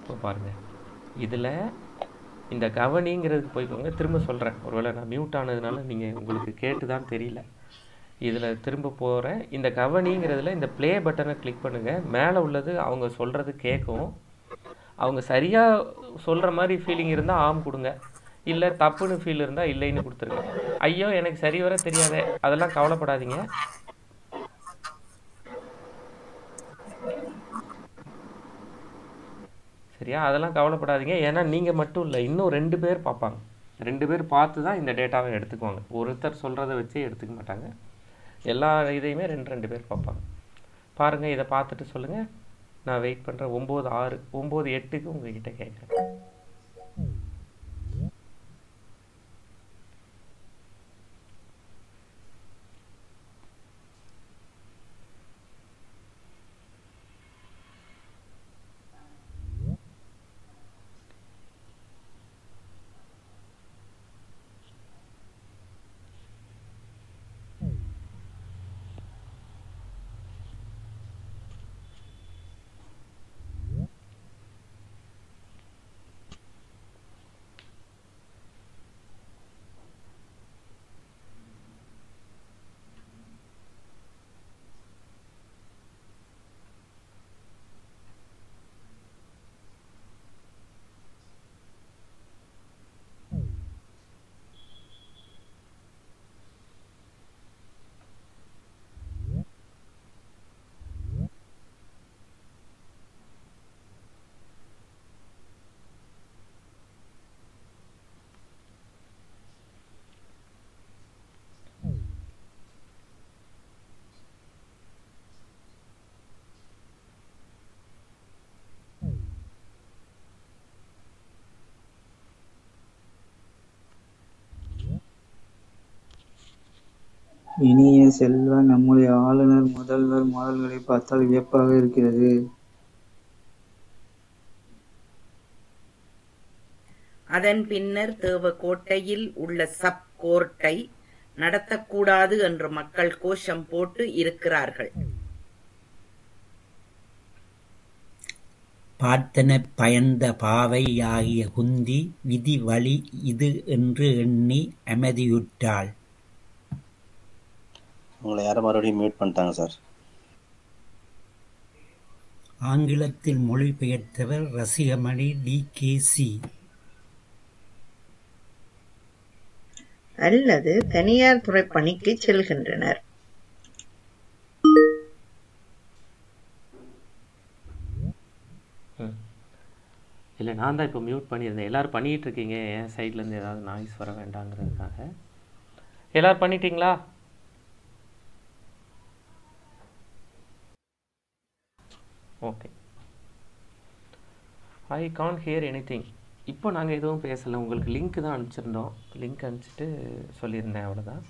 இப்போ பாருங்கள் இதில் இந்த கவனிங்கிறதுக்கு போய்க்கோங்க. திரும்ப சொல்கிறேன் ஒருவேளை நான் மியூட் ஆனதுனால நீங்கள் உங்களுக்கு கேட்டு தான் தெரியல. இதில் திரும்ப போகிறேன் இந்த கவனிங்கிறதுல இந்த ப்ளே பட்டனை கிளிக் பண்ணுங்கள் மேலே உள்ளது அவங்க சொல்கிறது கேட்கும். அவங்க சரியாக சொல்கிற மாதிரி ஃபீலிங் இருந்தால் ஆம் கொடுங்க. இல்லை தப்புன்னு ஃபீல் இருந்தால் இல்லைன்னு கொடுத்துருங்க. ஐயோ எனக்கு சரி வர தெரியாதே. அதெல்லாம் கவலைப்படாதீங்க. சரியா? அதெல்லாம் கவலைப்படாதீங்க. ஏன்னா நீங்கள் மட்டும் இல்லை இன்னும் ரெண்டு பேர் பார்ப்பாங்க. ரெண்டு பேர் பார்த்து தான் இந்த டேட்டாவை எடுத்துக்குவாங்க. ஒருத்தர் சொல்கிறத வச்சே எடுத்துக்க மாட்டாங்க. எல்லா இதையுமே ரெண்டு ரெண்டு பேர் பார்ப்பாங்க. பாருங்கள் இதை பார்த்துட்டு சொல்லுங்கள் நான் வெயிட் பண்ணுறேன் ஒம்பது ஆறு ஒம்பது எட்டுக்கு உங்ககிட்ட கேட்குறேன். இனிய செல்வ, நம்முடைய ஆளுநர், முதல்வர் மாடல்களைப் பார்த்தால் வியப்பாக இருக்கிறது. அதன் பின்னர் தேவகோட்டையில் உள்ள சப் கோர்ட்டை நடத்தக்கூடாது என்று மக்கள் கோஷம் போட்டு இருக்கிறார்கள். பார்த்தனப் பயந்த பாவை யாகிய குந்தி விதி வழி இது என்று எண்ணி அமைதியுற்றாள். உங்களை யாரோ மறுபடியும் மியூட் பண்ணிட்டாங்க சார் ஆங்கிலத்தில் மொழிபெயர்த்தவர் ரசிகமணி டி. கே. சி. அல்லது தனியார் துறை பணிக்குச் செல்கின்றனர். இல்லை நான் தான் இப்போ மியூட் பண்ணியிருந்தேன் எல்லோரும் பண்ணிகிட்டு இருக்கீங்க என் சைட்லேருந்து ஏதாவது நாய்ஸ் வர வேண்டாங்கிறதுக்காக எல்லோரும் பண்ணிட்டீங்களா okay I can hear anything இப்போ நாங்கள் எதுவும் பேசலை. உங்களுக்கு லிங்க் தான் அனுப்பிச்சிருந்தோம். லிங்க் அனுப்பிச்சிட்டு சொல்லியிருந்தேன் அவ்வளோதான்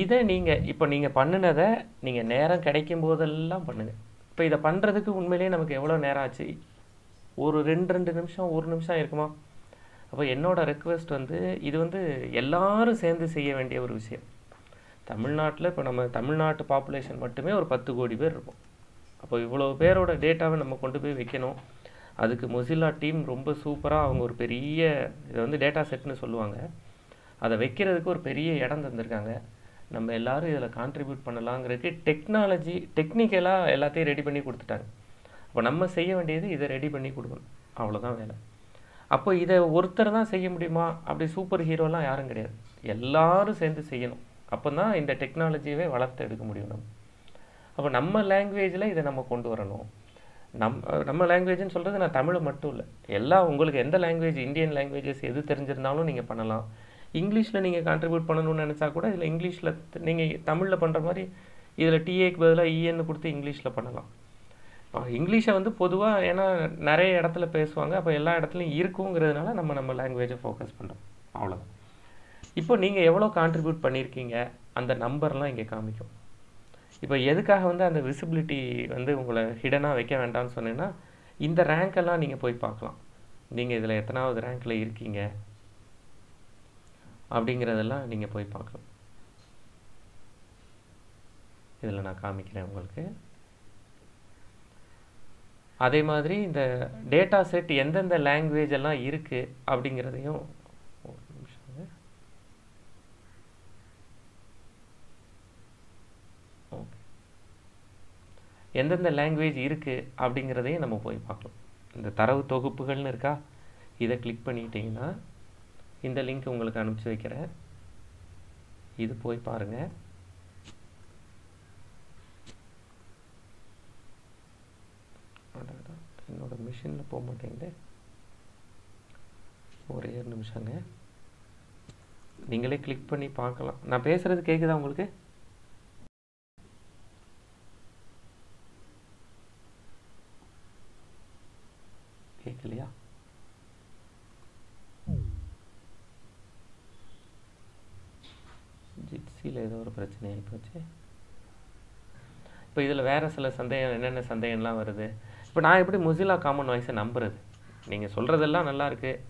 இதை நீங்கள் இப்போ நீங்கள் பண்ணினதை நீங்கள் நேரம் கிடைக்கும் போதெல்லாம் பண்ணுங்கள் இப்போ இதை பண்ணுறதுக்கு உண்மையிலேயே நமக்கு எவ்வளோ நேரம் ஆச்சு? ஒரு ரெண்டு ரெண்டு நிமிஷம் ஒரு நிமிஷம் இருக்குமா அப்போ என்னோடய ரெக்வெஸ்ட் வந்து இது வந்து எல்லாரும் சேர்ந்து செய்ய வேண்டிய ஒரு விஷயம். தமிழ்நாட்டில் இப்போ நம்ம தமிழ்நாட்டு பாப்புலேஷன் மட்டுமே ஒரு பத்து கோடி பேர் இருப்போம். அப்போ இவ்வளோ பேரோட டேட்டாவை நம்ம கொண்டு போய் வைக்கணும். அதுக்கு மொசில்லா டீம் ரொம்ப சூப்பராக அவங்க ஒரு பெரிய இதை வந்து டேட்டா செட்னு சொல்லுவாங்க. அதை வைக்கிறதுக்கு ஒரு பெரிய இடம் தந்திருக்காங்க. நம்ம எல்லாரும் இதில் கான்ட்ரிபியூட் பண்ணலாங்கிறதுக்கு டெக்னாலஜி டெக்னிக்கலாக எல்லாத்தையும் ரெடி பண்ணி கொடுத்துட்டாங்க. அப்போ நம்ம செய்ய வேண்டியது இதை ரெடி பண்ணி கொடுக்கணும். அவ்வளோதான் வேலை. அப்போ இதை ஒருத்தர் தான் செய்ய முடியுமா? அப்படி சூப்பர் ஹீரோலாம் யாரும் கிடையாது. எல்லாரும் சேர்ந்து செய்யணும். அப்போ தான் இந்த டெக்னாலஜியவே வளர்த்து எடுக்க முடியும் நம்ம. அப்போ நம்ம லாங்குவேஜில் இதை நம்ம கொண்டு வரணும். நம் நம்ம லாங்குவேஜ்னு சொல்கிறது நான் தமிழை மட்டும் இல்லை. எல்லா உங்களுக்கு எந்த லாங்குவேஜ் இந்தியன் லாங்குவேஜஸ் எது தெரிஞ்சிருந்தாலும் நீங்கள் பண்ணலாம். இங்கிலீஷில் நீங்கள் கான்ட்ரிபியூட் பண்ணணும்னு நினச்சா கூட இதில் இங்கிலீஷில் நீங்கள் தமிழில் பண்ணுற மாதிரி இதில் டிஏக்கு பதிலாக இஎன்னு கொடுத்து இங்கிலீஷில் பண்ணலாம். இங்கிலீஷை வந்து பொதுவாக ஏன்னா நிறைய இடத்துல பேசுவாங்க. அப்போ எல்லா இடத்துலையும் இருக்குங்கிறதுனால நம்ம நம்ம லாங்குவேஜை ஃபோக்கஸ் பண்ணுறோம் அவ்வளோதான் இப்போ நீங்கள் எவ்வளோ கான்ட்ரிபியூட் பண்ணியிருக்கீங்க அந்த நம்பர்லாம் இங்கே காமிக்கும். இப்போ எதுக்காக வந்து அந்த விசிபிலிட்டி வந்து உங்களை ஹிடனாக வைக்க வேண்டாம்னு சொன்னீங்கன்னா இந்த ரேங்க்கெல்லாம் நீங்கள் போய் பார்க்கலாம். நீங்கள் இதில் எத்தனாவது ரேங்க்கில் இருக்கீங்க? அப்படிங்கிறதெல்லாம் நீங்கள் போய் பார்க்கலாம். இதில் நான் காமிக்கிறேன் உங்களுக்கு. அதே மாதிரி இந்த டேட்டா செட் எந்தெந்த லாங்குவேஜ் எல்லாம் இருக்குது அப்படிங்கிறதையும் ஒரு நிமிஷம் ஓகே எந்தெந்த லாங்குவேஜ் இருக்குது அப்படிங்கிறதையும் நம்ம போய் பார்க்கலாம் இந்த தரவு தொகுப்புகள்னு இருக்கா? இதை கிளிக் பண்ணிக்கிட்டிங்கன்னா இந்த லிங்க் உங்களுக்கு அனுப்பிச்சி வைக்கிறேன். இது போய் பாருங்கள் என்னோட மிஷினில் போக மாட்டேங்குது. ஒரே ஒரு நிமிஷங்க. நீங்களே கிளிக் பண்ணி பார்க்கலாம். நான் பேசுகிறது கேட்குதா உங்களுக்கு? ஜிட்ஸியில் ஏதோ ஒரு பிரச்சனை ஆகிப்போச்சு இப்போ இதில் வேறு சில சந்தேகம் என்னென்ன சந்தேகம்லாம் வருது? இப்போ நான் எப்படி மொசிலா காமன் வாய்ஸை நம்புறது? நீங்கள் சொல்கிறதெல்லாம் நல்லா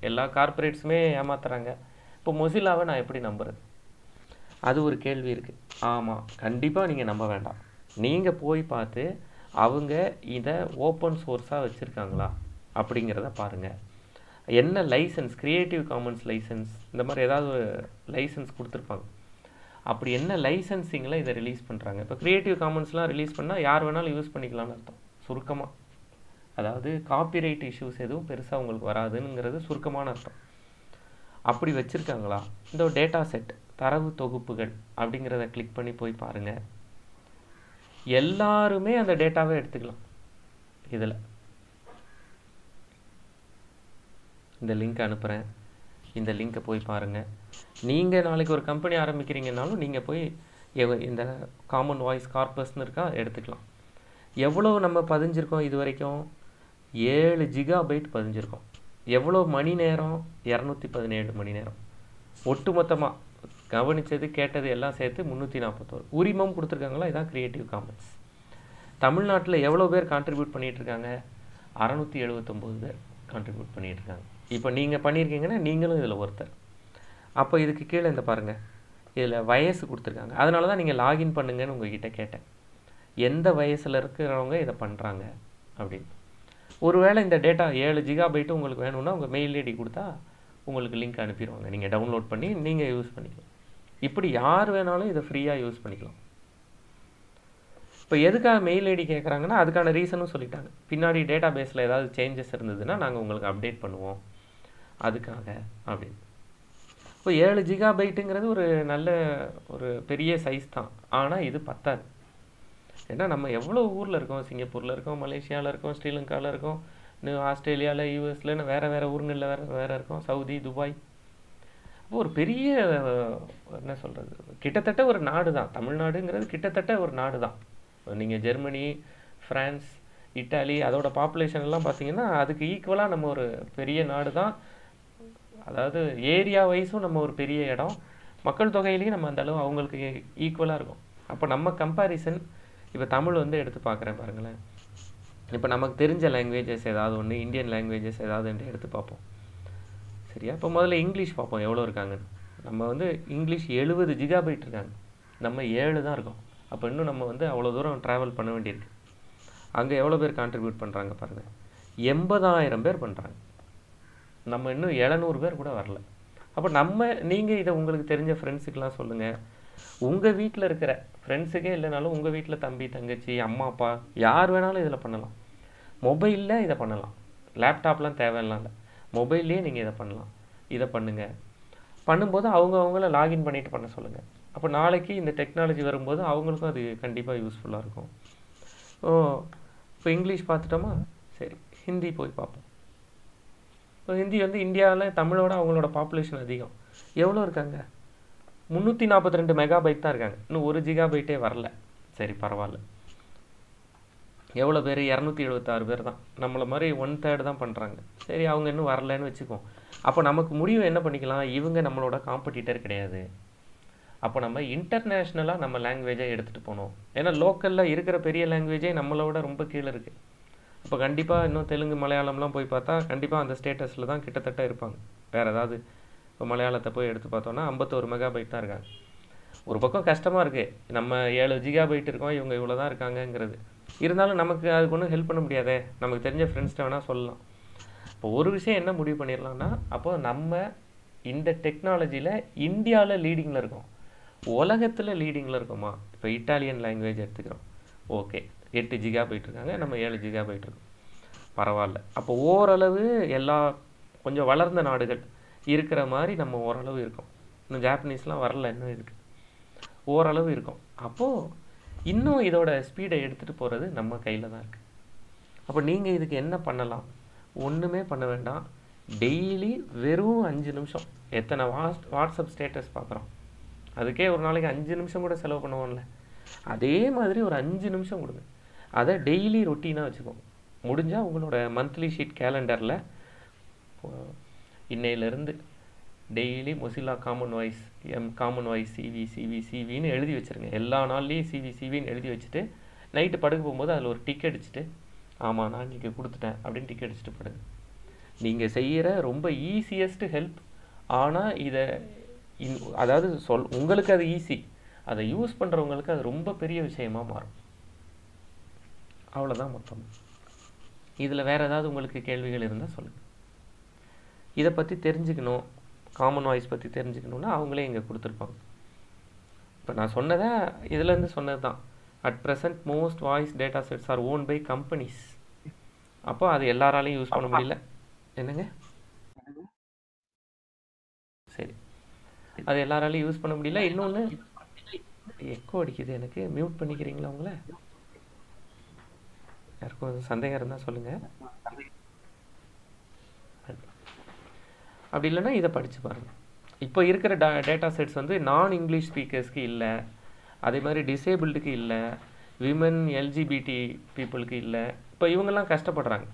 எல்லா கார்ப்பரேட்ஸுமே ஏமாத்துறாங்க. இப்போ மொசிலாவை நான் எப்படி நம்புறது? அது ஒரு கேள்வி இருக்குது ஆமாம் கண்டிப்பாக நீங்கள் நம்ப வேண்டாம். நீங்கள் போய் பார்த்து அவங்க இதை ஓப்பன் சோர்ஸாக வச்சுருக்காங்களா? அப்படிங்கிறத பாருங்கள் என்ன லைசன்ஸ் க்ரியேட்டிவ் காமன்ஸ் லைசன்ஸ் இந்த மாதிரி ஏதாவது ஒரு லைசன்ஸ் கொடுத்துருப்பாங்க. அப்படி என்ன லைசன்சிங்கில் இதை ரிலீஸ் பண்ணுறாங்க இப்போ க்ரியேட்டிவ் காமன்ஸ்லாம் ரிலீஸ் பண்ணால் யார் வேணாலும் யூஸ் பண்ணிக்கலாம்னு அர்த்தம். சுருக்கமாக அதாவது காப்பிரைட் இஷ்யூஸ் எதுவும் பெருசாக உங்களுக்கு வராதுங்கிறது சுருக்கமான அர்த்தம். அப்படி வச்சுருக்காங்களா? இந்த டேட்டா செட் தரவு தொகுப்புகள் அப்படிங்கிறத கிளிக் பண்ணி போய் பாருங்கள் எல்லாருமே அந்த டேட்டாவை எடுத்துக்கலாம். இதில். இந்த லிங்க் அனுப்புகிறேன் இந்த லிங்க்கை போய் பாருங்கள் நீங்கள் நாளைக்கு ஒரு கம்பெனி ஆரம்பிக்கிறீங்கனாலும் நீங்கள் போய் எவ இந்த காமன் வாய்ஸ் கார்பஸ்ன்னு இருக்கா எடுத்துக்கலாம். எவ்வளோ நம்ம பதிஞ்சிருக்கோம் இது வரைக்கும்? ஏழு ஜிகா பைட் பதிஞ்சிருக்கோம். எவ்வளோ மணி நேரம்? இரநூத்தி பதினேழு மணி நேரம். ஒட்டு மொத்தமாக கவனிச்சது கேட்டது எல்லாம் சேர்த்து முந்நூற்றி நாற்பத்தோரு உரிமம் கொடுத்துருக்காங்களா? இதான் க்ரியேட்டிவ் காமன்ஸ் தமிழ்நாட்டில் எவ்வளோ பேர் கான்ட்ரிபியூட் பண்ணிகிட்ருக்காங்க இருக்காங்க அறநூற்றி எழுபத்தொம்போது பேர் கான்ட்ரிபியூட் பண்ணிகிட்ருக்காங்க இருக்காங்க இப்போ நீங்கள் பண்ணியிருக்கீங்கன்னா நீங்களும் இதில் ஒருத்தர். அப்போ இதுக்கு கீழே இந்த பாருங்கள் இதில் வயசு கொடுத்துருக்காங்க. அதனால தான் நீங்கள் லாகின் பண்ணுங்கன்னு உங்ககிட்ட கேட்டேன். எந்த வயசில் இருக்கிறவங்க இதை பண்ணுறாங்க அப்படின்னு. ஒருவேளை இந்த டேட்டா ஏழு ஜிகாபைட்டு உங்களுக்கு வேணும்னா உங்கள் மெயில் ஐடி கொடுத்தா உங்களுக்கு லிங்க் அனுப்பிடுவாங்க. நீங்கள் டவுன்லோட் பண்ணி நீங்கள் யூஸ் பண்ணிக்கலாம். இப்படி யார் வேணாலும் இதை ஃப்ரீயாக யூஸ் பண்ணிக்கலாம். இப்போ எதுக்காக மெயில் ஐடி கேட்குறாங்கன்னா அதுக்கான ரீசனும் சொல்லிட்டாங்க. பின்னாடி டேட்டா பேஸில் ஏதாவது சேஞ்சஸ் இருந்ததுன்னா நாங்கள் உங்களுக்கு அப்டேட் பண்ணுவோம். அதுக்காக அப்படின்னு. இப்போ ஏழு ஜிகாபைட்டுங்கிறது ஒரு நல்ல ஒரு பெரிய சைஸ் தான். ஆனால் இது பத்தாது. ஏன்னா நம்ம எவ்வளோ ஊரில் இருக்கோம்? சிங்கப்பூரில் இருக்கோம் மலேசியாவில் இருக்கோம் ஸ்ரீலங்காவில் இருக்கோம் இன்னும் ஆஸ்திரேலியாவில் யூஎஸ்லன்னு வேறு வேறு ஊருங்களில் வேறு வேறு இருக்கோம். Saudi Dubai. அப்போ ஒரு பெரிய என்ன சொல்கிறது கிட்டத்தட்ட ஒரு நாடு தான். தமிழ்நாடுங்கிறது கிட்டத்தட்ட ஒரு நாடு தான். நீங்கள் ஜெர்மனி ஃப்ரான்ஸ் இட்டாலி அதோட பாப்புலேஷன் எல்லாம் பார்த்தீங்கன்னா அதுக்கு ஈக்குவலாக நம்ம ஒரு பெரிய நாடு தான். அதாவது ஏரியா வைஸும் நம்ம ஒரு பெரிய இடம். மக்கள் தொகையிலையும் நம்ம அந்த அளவு அவங்களுக்கு ஈக்குவலாக இருக்கும். அப்போ நம்ம கம்பேரிசன் இப்போ தமிழ் வந்து எடுத்து பார்க்குறேன் பாருங்களேன். இப்போ நமக்கு தெரிஞ்ச லாங்குவேஜஸ் ஏதாவது ஒன்று இந்தியன் லாங்குவேஜஸ் ஏதாவது எடுத்து பார்ப்போம். சரியா? இப்போ முதல்ல இங்கிலீஷ் பார்ப்போம் எவ்வளோ இருக்காங்கன்னு. நம்ம வந்து இங்கிலீஷ் எழுபது ஜிகாபைட் இருக்காங்க. நம்ம ஏழு தான் இருக்கோம். அப்போ இன்னும் நம்ம வந்து அவ்வளோ தூரம் ட்ராவல் பண்ண வேண்டியிருக்கு. அங்கே எவ்வளோ பேர் கான்ட்ரிபியூட் பண்ணுறாங்க பாருங்கள் எண்பதாயிரம் பேர் பண்ணுறாங்க நம்ம இன்னும் எழுநூறு பேர் கூட வரல. அப்போ நம்ம நீங்கள் இதை உங்களுக்கு தெரிஞ்ச ஃப்ரெண்ட்ஸுக்கெலாம் சொல்லுங்கள் உங்கள் வீட்டில் இருக்கிற ஃப்ரெண்ட்ஸுக்கே இல்லைனாலும் உங்கள் வீட்டில் தம்பி தங்கச்சி அம்மா அப்பா யார் வேணாலும் இதில் பண்ணலாம். மொபைலில் இதை பண்ணலாம். லேப்டாப்லாம் தேவையில்லாம். இல்லை மொபைல்லையே நீங்கள் இதை பண்ணலாம். இதை பண்ணுங்கள் பண்ணும்போது அவங்க அவங்கள லாகின் பண்ணிவிட்டு பண்ண சொல்லுங்கள் அப்போ நாளைக்கு இந்த டெக்னாலஜி வரும்போது அவங்களுக்கும் அது கண்டிப்பாக யூஸ்ஃபுல்லாக இருக்கும். ஓ இப்போ இங்கிலீஷ் பார்த்துட்டோமா? சரி ஹிந்தி போய் பார்ப்போம். இப்போ ஹிந்தி வந்து இந்தியாவில் தமிழோட அவங்களோட பாப்புலேஷன் அதிகம். எவ்வளோ இருக்காங்க? முந்நூற்றி நாற்பத்தி ரெண்டு மெகா பைக் தான் இருக்காங்க. இன்னும் ஒரு ஜிகா பைட்டே வரல. சரி பரவாயில்ல. எவ்வளோ பேர்? இரநூத்தி எழுபத்தாறு பேர் தான். நம்மளை மாதிரி ஒன் தேர்ட் தான் பண்ணுறாங்க சரி அவங்க இன்னும் வரலன்னு வச்சுக்குவோம். அப்போ நமக்கு முடிவு என்ன பண்ணிக்கலாம்? இவங்க நம்மளோட காம்படிட்டர் கிடையாது. அப்போ நம்ம இன்டர்நேஷ்னலாக நம்ம லாங்குவேஜை எடுத்துகிட்டு போகணும். ஏன்னா லோக்கலில் இருக்கிற பெரிய லாங்குவேஜே நம்மளோட ரொம்ப கீழே இருக்குது அப்போ கண்டிப்பாக இன்னும் தெலுங்கு மலையாளம்லாம் போய் பார்த்தா கண்டிப்பாக அந்த ஸ்டேட்டஸில் தான் கிட்டத்தட்ட இருப்பாங்க. வேறு ஏதாவது இப்போ மலையாளத்தை போய் எடுத்து பார்த்தோன்னா ஐம்பத்தோரு மெகாபைட் தான் இருக்காங்க. ஒரு பக்கம் கஷ்டமாக இருக்குது நம்ம ஏழு ஜிகாபைட் இருக்கோம் இவங்க இவ்வளோ தான் இருக்காங்கங்கிறது. இருந்தாலும் நமக்கு அதுக்கு ஒன்றும் ஹெல்ப் பண்ண முடியாதே. நமக்கு தெரிஞ்ச ஃப்ரெண்ட்ஸ்கிட்ட வேணால் சொல்லலாம். இப்போ ஒரு விஷயம் என்ன முடிவு பண்ணிடலாம்னா அப்போ நம்ம இந்த டெக்னாலஜியில் இந்தியாவில் லீடிங்கில் இருக்கோம். உலகத்தில் லீடிங்கில் இருக்கோமா? இப்போ இட்டாலியன் லாங்குவேஜ் எடுத்துக்கிறோம். ஓகே எட்டு ஜிகா இருக்காங்க நம்ம ஏழு ஜிகா இருக்கோம் பரவாயில்ல. அப்போ ஓரளவு எல்லா கொஞ்சம் வளர்ந்த நாடுகள் இருக்கிற மாதிரி நம்ம ஓரளவு இருக்கோம். இன்னும் ஜாப்பனீஸ்லாம் வரல இன்னும் இருக்குது ஓரளவு இருக்கும். அப்போது இன்னும் இதோட ஸ்பீடை எடுத்துகிட்டு போகிறது நம்ம கையில் தான் இருக்குது அப்போ நீங்கள் இதுக்கு என்ன பண்ணலாம்? ஒன்றுமே பண்ண வேண்டாம். டெய்லி வெறும் அஞ்சு நிமிஷம். எத்தனை வாட்ஸ் வாட்ஸ்அப் ஸ்டேட்டஸ் பார்க்குறோம். அதுக்கே ஒரு நாளைக்கு அஞ்சு நிமிஷம் கூட செலவு பண்ணுவோம்ல. அதே மாதிரி ஒரு அஞ்சு நிமிஷம் கொடுங்க. அதை டெய்லி ரொட்டீனாக வச்சுக்கோங்க முடிஞ்சால் உங்களோட மந்த்லி ஷீட் கேலண்டரில் இன்னையிலேருந்து daily Mozilla common voice M common voice CV CV சிவின்னு எழுதி வச்சுருங்க. எல்லா நாள்லேயும் சிவி சிவின்னு எழுதி வச்சுட்டு நைட்டு படுக்க போகும்போது அதில் ஒரு டிக் அடிச்சுட்டு ஆமாம் நான் இன்றைக்கி கொடுத்துட்டேன் அப்படின்னு டிக் அடிச்சுட்டு படுங்க. நீங்கள் செய்கிற ரொம்ப ஈஸியஸ்ட் ஹெல்ப் ஆனால் இதை இன் அதாவது சொல் உங்களுக்கு அது ஈஸி அதை யூஸ் பண்ணுறவங்களுக்கு அது ரொம்ப பெரிய விஷயமாக மாறும். அவ்வளோதான் மொத்தம். இதில் வேறு ஏதாவது உங்களுக்கு கேள்விகள் இருந்தால் சொல்லுங்கள் இதை பற்றி தெரிஞ்சுக்கணும் காமன் வாய்ஸ் பற்றி தெரிஞ்சுக்கணுன்னா அவங்களே இங்கே கொடுத்துருப்பாங்க. இப்போ நான் சொன்னதை இதுலேருந்து சொன்னது தான் at present most voice data sets are own by companies அப்போ அது எல்லாராலையும் யூஸ் பண்ண முடியல. என்னங்க? சரி. அது எல்லாராலையும் யூஸ் பண்ண முடியல. இன்னொன்று எக்கோ அடிக்குது எனக்கு. மியூட் பண்ணிக்கிறீங்களா உங்களை? யாருக்கும் சந்தேகம் இருந்தால் சொல்லுங்கள் அப்படி இல்லைன்னா இதை படித்து பாருங்கள் இப்போ இருக்கிற டா டேட்டா செட்ஸ் வந்து நான் இங்கிலீஷ் ஸ்பீக்கர்ஸ்க்கு இல்லை. அதே மாதிரி டிசேபிள்டுக்கு இல்லை. விமன் எல்ஜிபிடி பீப்புளுக்கு இல்லை. இப்போ இவங்கெல்லாம் கஷ்டப்படுறாங்க.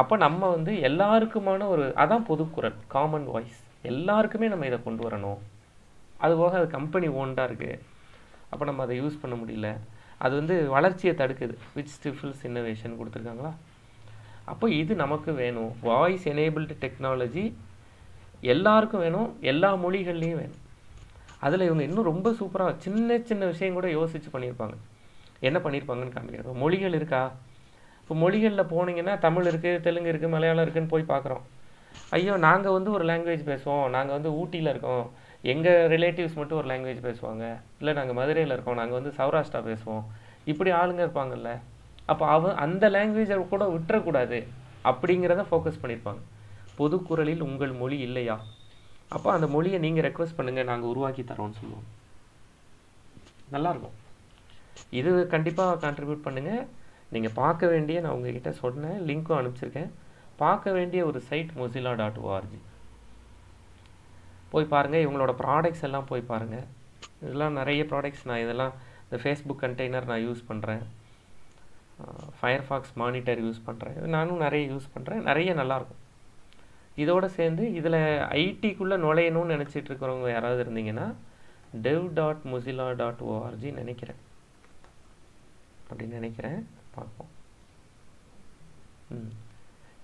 அப்போ நம்ம வந்து எல்லாருக்குமான ஒரு அதான் பொதுக்குரல் காமன் வாய்ஸ் எல்லாருக்குமே நம்ம இதை கொண்டு வரணும். அதுபோக அது கம்பெனி ஓன்டாக இருக்குது அப்போ நம்ம அதை யூஸ் பண்ண முடியல. அது வந்து வளர்ச்சியை தடுக்குது. விச் ஸ்டிஃபில்ஸ் இன்னோவேஷன் கொடுத்துருக்காங்களா? அப்போ இது நமக்கு வேணும். வாய்ஸ் எனேபிள்டு டெக்னாலஜி எல்லாருக்கும் வேணும். எல்லா மொழிகள்லேயும் வேணும். அதில் இவங்க இன்னும் ரொம்ப சூப்பராக சின்ன சின்ன விஷயம் கூட யோசித்து பண்ணியிருப்பாங்க. என்ன பண்ணியிருப்பாங்கன்னு காமிக்கிறோம் மொழிகள் இருக்கா? இப்போ மொழிகளில் போனீங்கன்னா தமிழ் இருக்குது தெலுங்கு இருக்குது மலையாளம் இருக்குன்னு போய் பார்க்குறோம். ஐயோ நாங்கள் வந்து ஒரு லாங்குவேஜ் பேசுவோம். நாங்கள் வந்து ஊட்டியில் இருக்கோம். எங்கள் ரிலேட்டிவ்ஸ் மட்டும் ஒரு லாங்குவேஜ் பேசுவாங்க? இல்லை நாங்கள் மதுரையில் இருக்கோம் நாங்கள் வந்து சௌராஷ்டிரா பேசுவோம். இப்படி ஆளுங்க இருப்பாங்கல்ல. அப்போ அவ அந்த லாங்குவேஜை கூட விட்டுறக்கூடாது. அப்படிங்கிறத ஃபோக்கஸ் பண்ணியிருப்பாங்க பொதுக்குரலில் உங்கள் மொழி இல்லையா? அப்போ அந்த மொழியை நீங்கள் ரெக்வஸ்ட் பண்ணுங்கள் நாங்கள் உருவாக்கி தரோம்னு சொல்லுவோம். நல்லாயிருக்கும் இது கண்டிப்பாக கான்ட்ரிபியூட் பண்ணுங்கள் நீங்கள் பார்க்க வேண்டிய நான் உங்ககிட்ட சொன்னேன் லிங்க்கும் அனுப்பிச்சிருக்கேன். பார்க்க வேண்டிய ஒரு சைட் மொசிலா டாட் ஓஆர்ஜி போய் பாருங்கள் இவங்களோட ப்ராடக்ட்ஸ் எல்லாம் போய் பாருங்கள் இதெல்லாம் நிறைய ப்ராடக்ட்ஸ் நான் இதெல்லாம் இந்த ஃபேஸ்புக் கண்டெய்னர் நான் யூஸ் பண்ணுறேன் ஃபயர்ஃபாக்ஸ் மானிட்டர் யூஸ் பண்ணுறேன் நானும் நிறைய யூஸ் பண்ணுறேன் நிறைய நல்லாயிருக்கும் இதோடு சேர்ந்து இதில் ஐடிக்குள்ளே நுழையணும்னு நினச்சிட்டு இருக்கிறவங்க யாராவது இருந்தீங்கன்னா dev dot Mozilla dot ORG நினைக்கிறேன். அப்படின்னு நினைக்கிறேன். பார்ப்போம். ம்.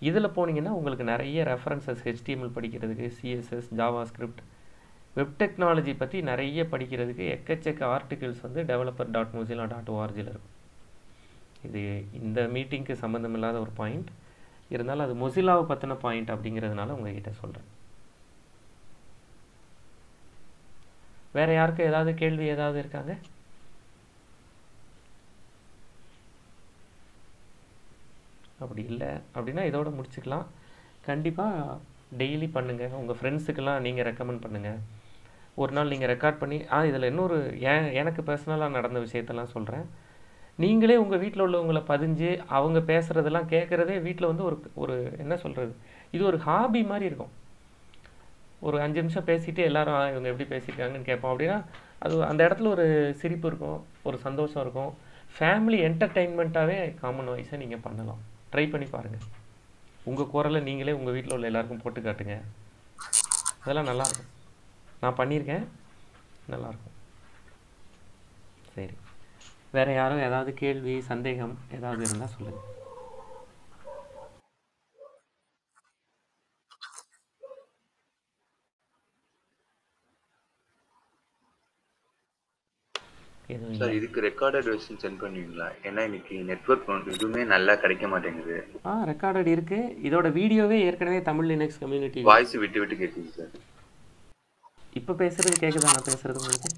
இதில் போனீங்கன்னா உங்களுக்கு நிறைய ரெஃபரன்சஸ் ஹெச்டிஎம்எல் படிக்கிறதுக்கு CSS JavaScript web technology பற்றி நிறைய படிக்கிறதுக்கு எக்கச்சக்க ஆர்டிகிள்ஸ் வந்து டெவலப்பர் டாட் மொசிலா டாட் ஓஆர்ஜியில் இருக்கும். இது இந்த மீட்டிங்க்கு சம்மந்தம் இல்லாத ஒரு பாயிண்ட் இருந்தாலும் அது மொசிலாவை பற்றின பாயிண்ட் அப்படிங்கிறதுனால உங்ககிட்ட சொல்கிறேன் வேறு யாருக்கும் ஏதாவது கேள்வி ஏதாவது இருக்காங்க? அப்படி இல்லை. அப்படின்னா இதோட முடிச்சுக்கலாம். கண்டிப்பாக டெய்லி பண்ணுங்கள் உங்கள் ஃப்ரெண்ட்ஸுக்கெல்லாம் நீங்கள் ரெக்கமெண்ட் பண்ணுங்கள் ஒரு நாள் நீங்கள் ரெக்கார்ட் பண்ணி ஆ இதில் இன்னொரு ஏன் எனக்கு பர்சனலாக நடந்த விஷயத்தெல்லாம் சொல்கிறேன் நீங்களே உங்கள் வீட்டில் உள்ளவங்கள பதிஞ்சு அவங்க பேசுகிறதெல்லாம் கேட்குறதே வீட்டில் வந்து ஒரு ஒரு என்ன சொல்கிறது இது ஒரு ஹாபி மாதிரி இருக்கும். ஒரு அஞ்சு நிமிஷம் பேசிட்டு எல்லாரும் இவங்க எப்படி பேசியிருக்காங்கன்னு கேட்போம். அப்படின்னா அது அந்த இடத்துல ஒரு சிரிப்பு இருக்கும் ஒரு சந்தோஷம் இருக்கும். ஃபேமிலி என்டர்டெயின்மெண்ட்டாகவே காமன் வாய்ஸாக நீங்கள் பண்ணலாம். ட்ரை பண்ணி பாருங்கள் உங்கள் குரலை நீங்களே உங்கள் வீட்டில் உள்ள எல்லாருக்கும் போட்டு காட்டுங்க. அதெல்லாம் நல்லாயிருக்கும் நான் பண்ணியிருக்கேன். நல்லாயிருக்கும் சரி. வேறு யாரும் ஏதாவது கேள்வி சந்தேகம் ஏதாவது இருந்தால் சொல்லுங்கள் சார் இதுக்கு ரெக்கார்டட் வெர்ஷன் சென்ட் பண்ணுவீங்களா? ஏன்னா இன்னைக்கு நெட்வொர்க் எதுவுமே நல்லா கிடைக்க மாட்டேங்குது. ஆ ரெக்கார்டட் இருக்குது இதோட வீடியோவே ஏற்கனவே தமிழ் லினக்ஸ் கம்யூனிட்டி வாய்ஸ் விட்டு விட்டு கேட்குது சார். இப்போ பேசுறது கேட்குதா நான் பேசுறது உங்களுக்கு?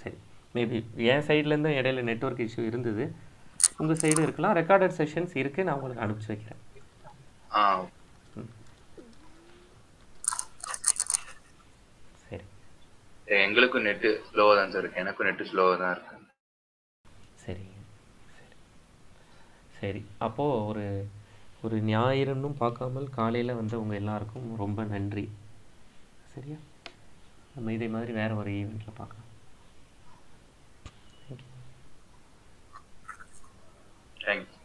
சரி. மேபி என் சைட்லேருந்தும் இடையில நெட்வொர்க் இஷ்யூ இருந்தது. உங்கள் சைடு இருக்கலாம். ரெக்கார்டட் செஷன்ஸ் இருக்குது நான் உங்களுக்கு அனுப்பிச்சி வைக்கிறேன். ஆ சரி எங்களுக்கும் நெட்டு ஸ்லோவாக தான் சார் இருக்கு. எனக்கும் நெட்டு ஸ்லோவாக தான் இருக்கு. சரிங்க சரி. சரி. அப்போது ஒரு ஒரு ஞாயிறுன்னும் பார்க்காமல் காலையில் வந்த உங்கள் எல்லாருக்கும் ரொம்ப நன்றி. சரியா? நம்ம இதே மாதிரி வேறு ஒரு ஈவெண்ட்டில் பார்க்கலாம். தேங்க்ஸ்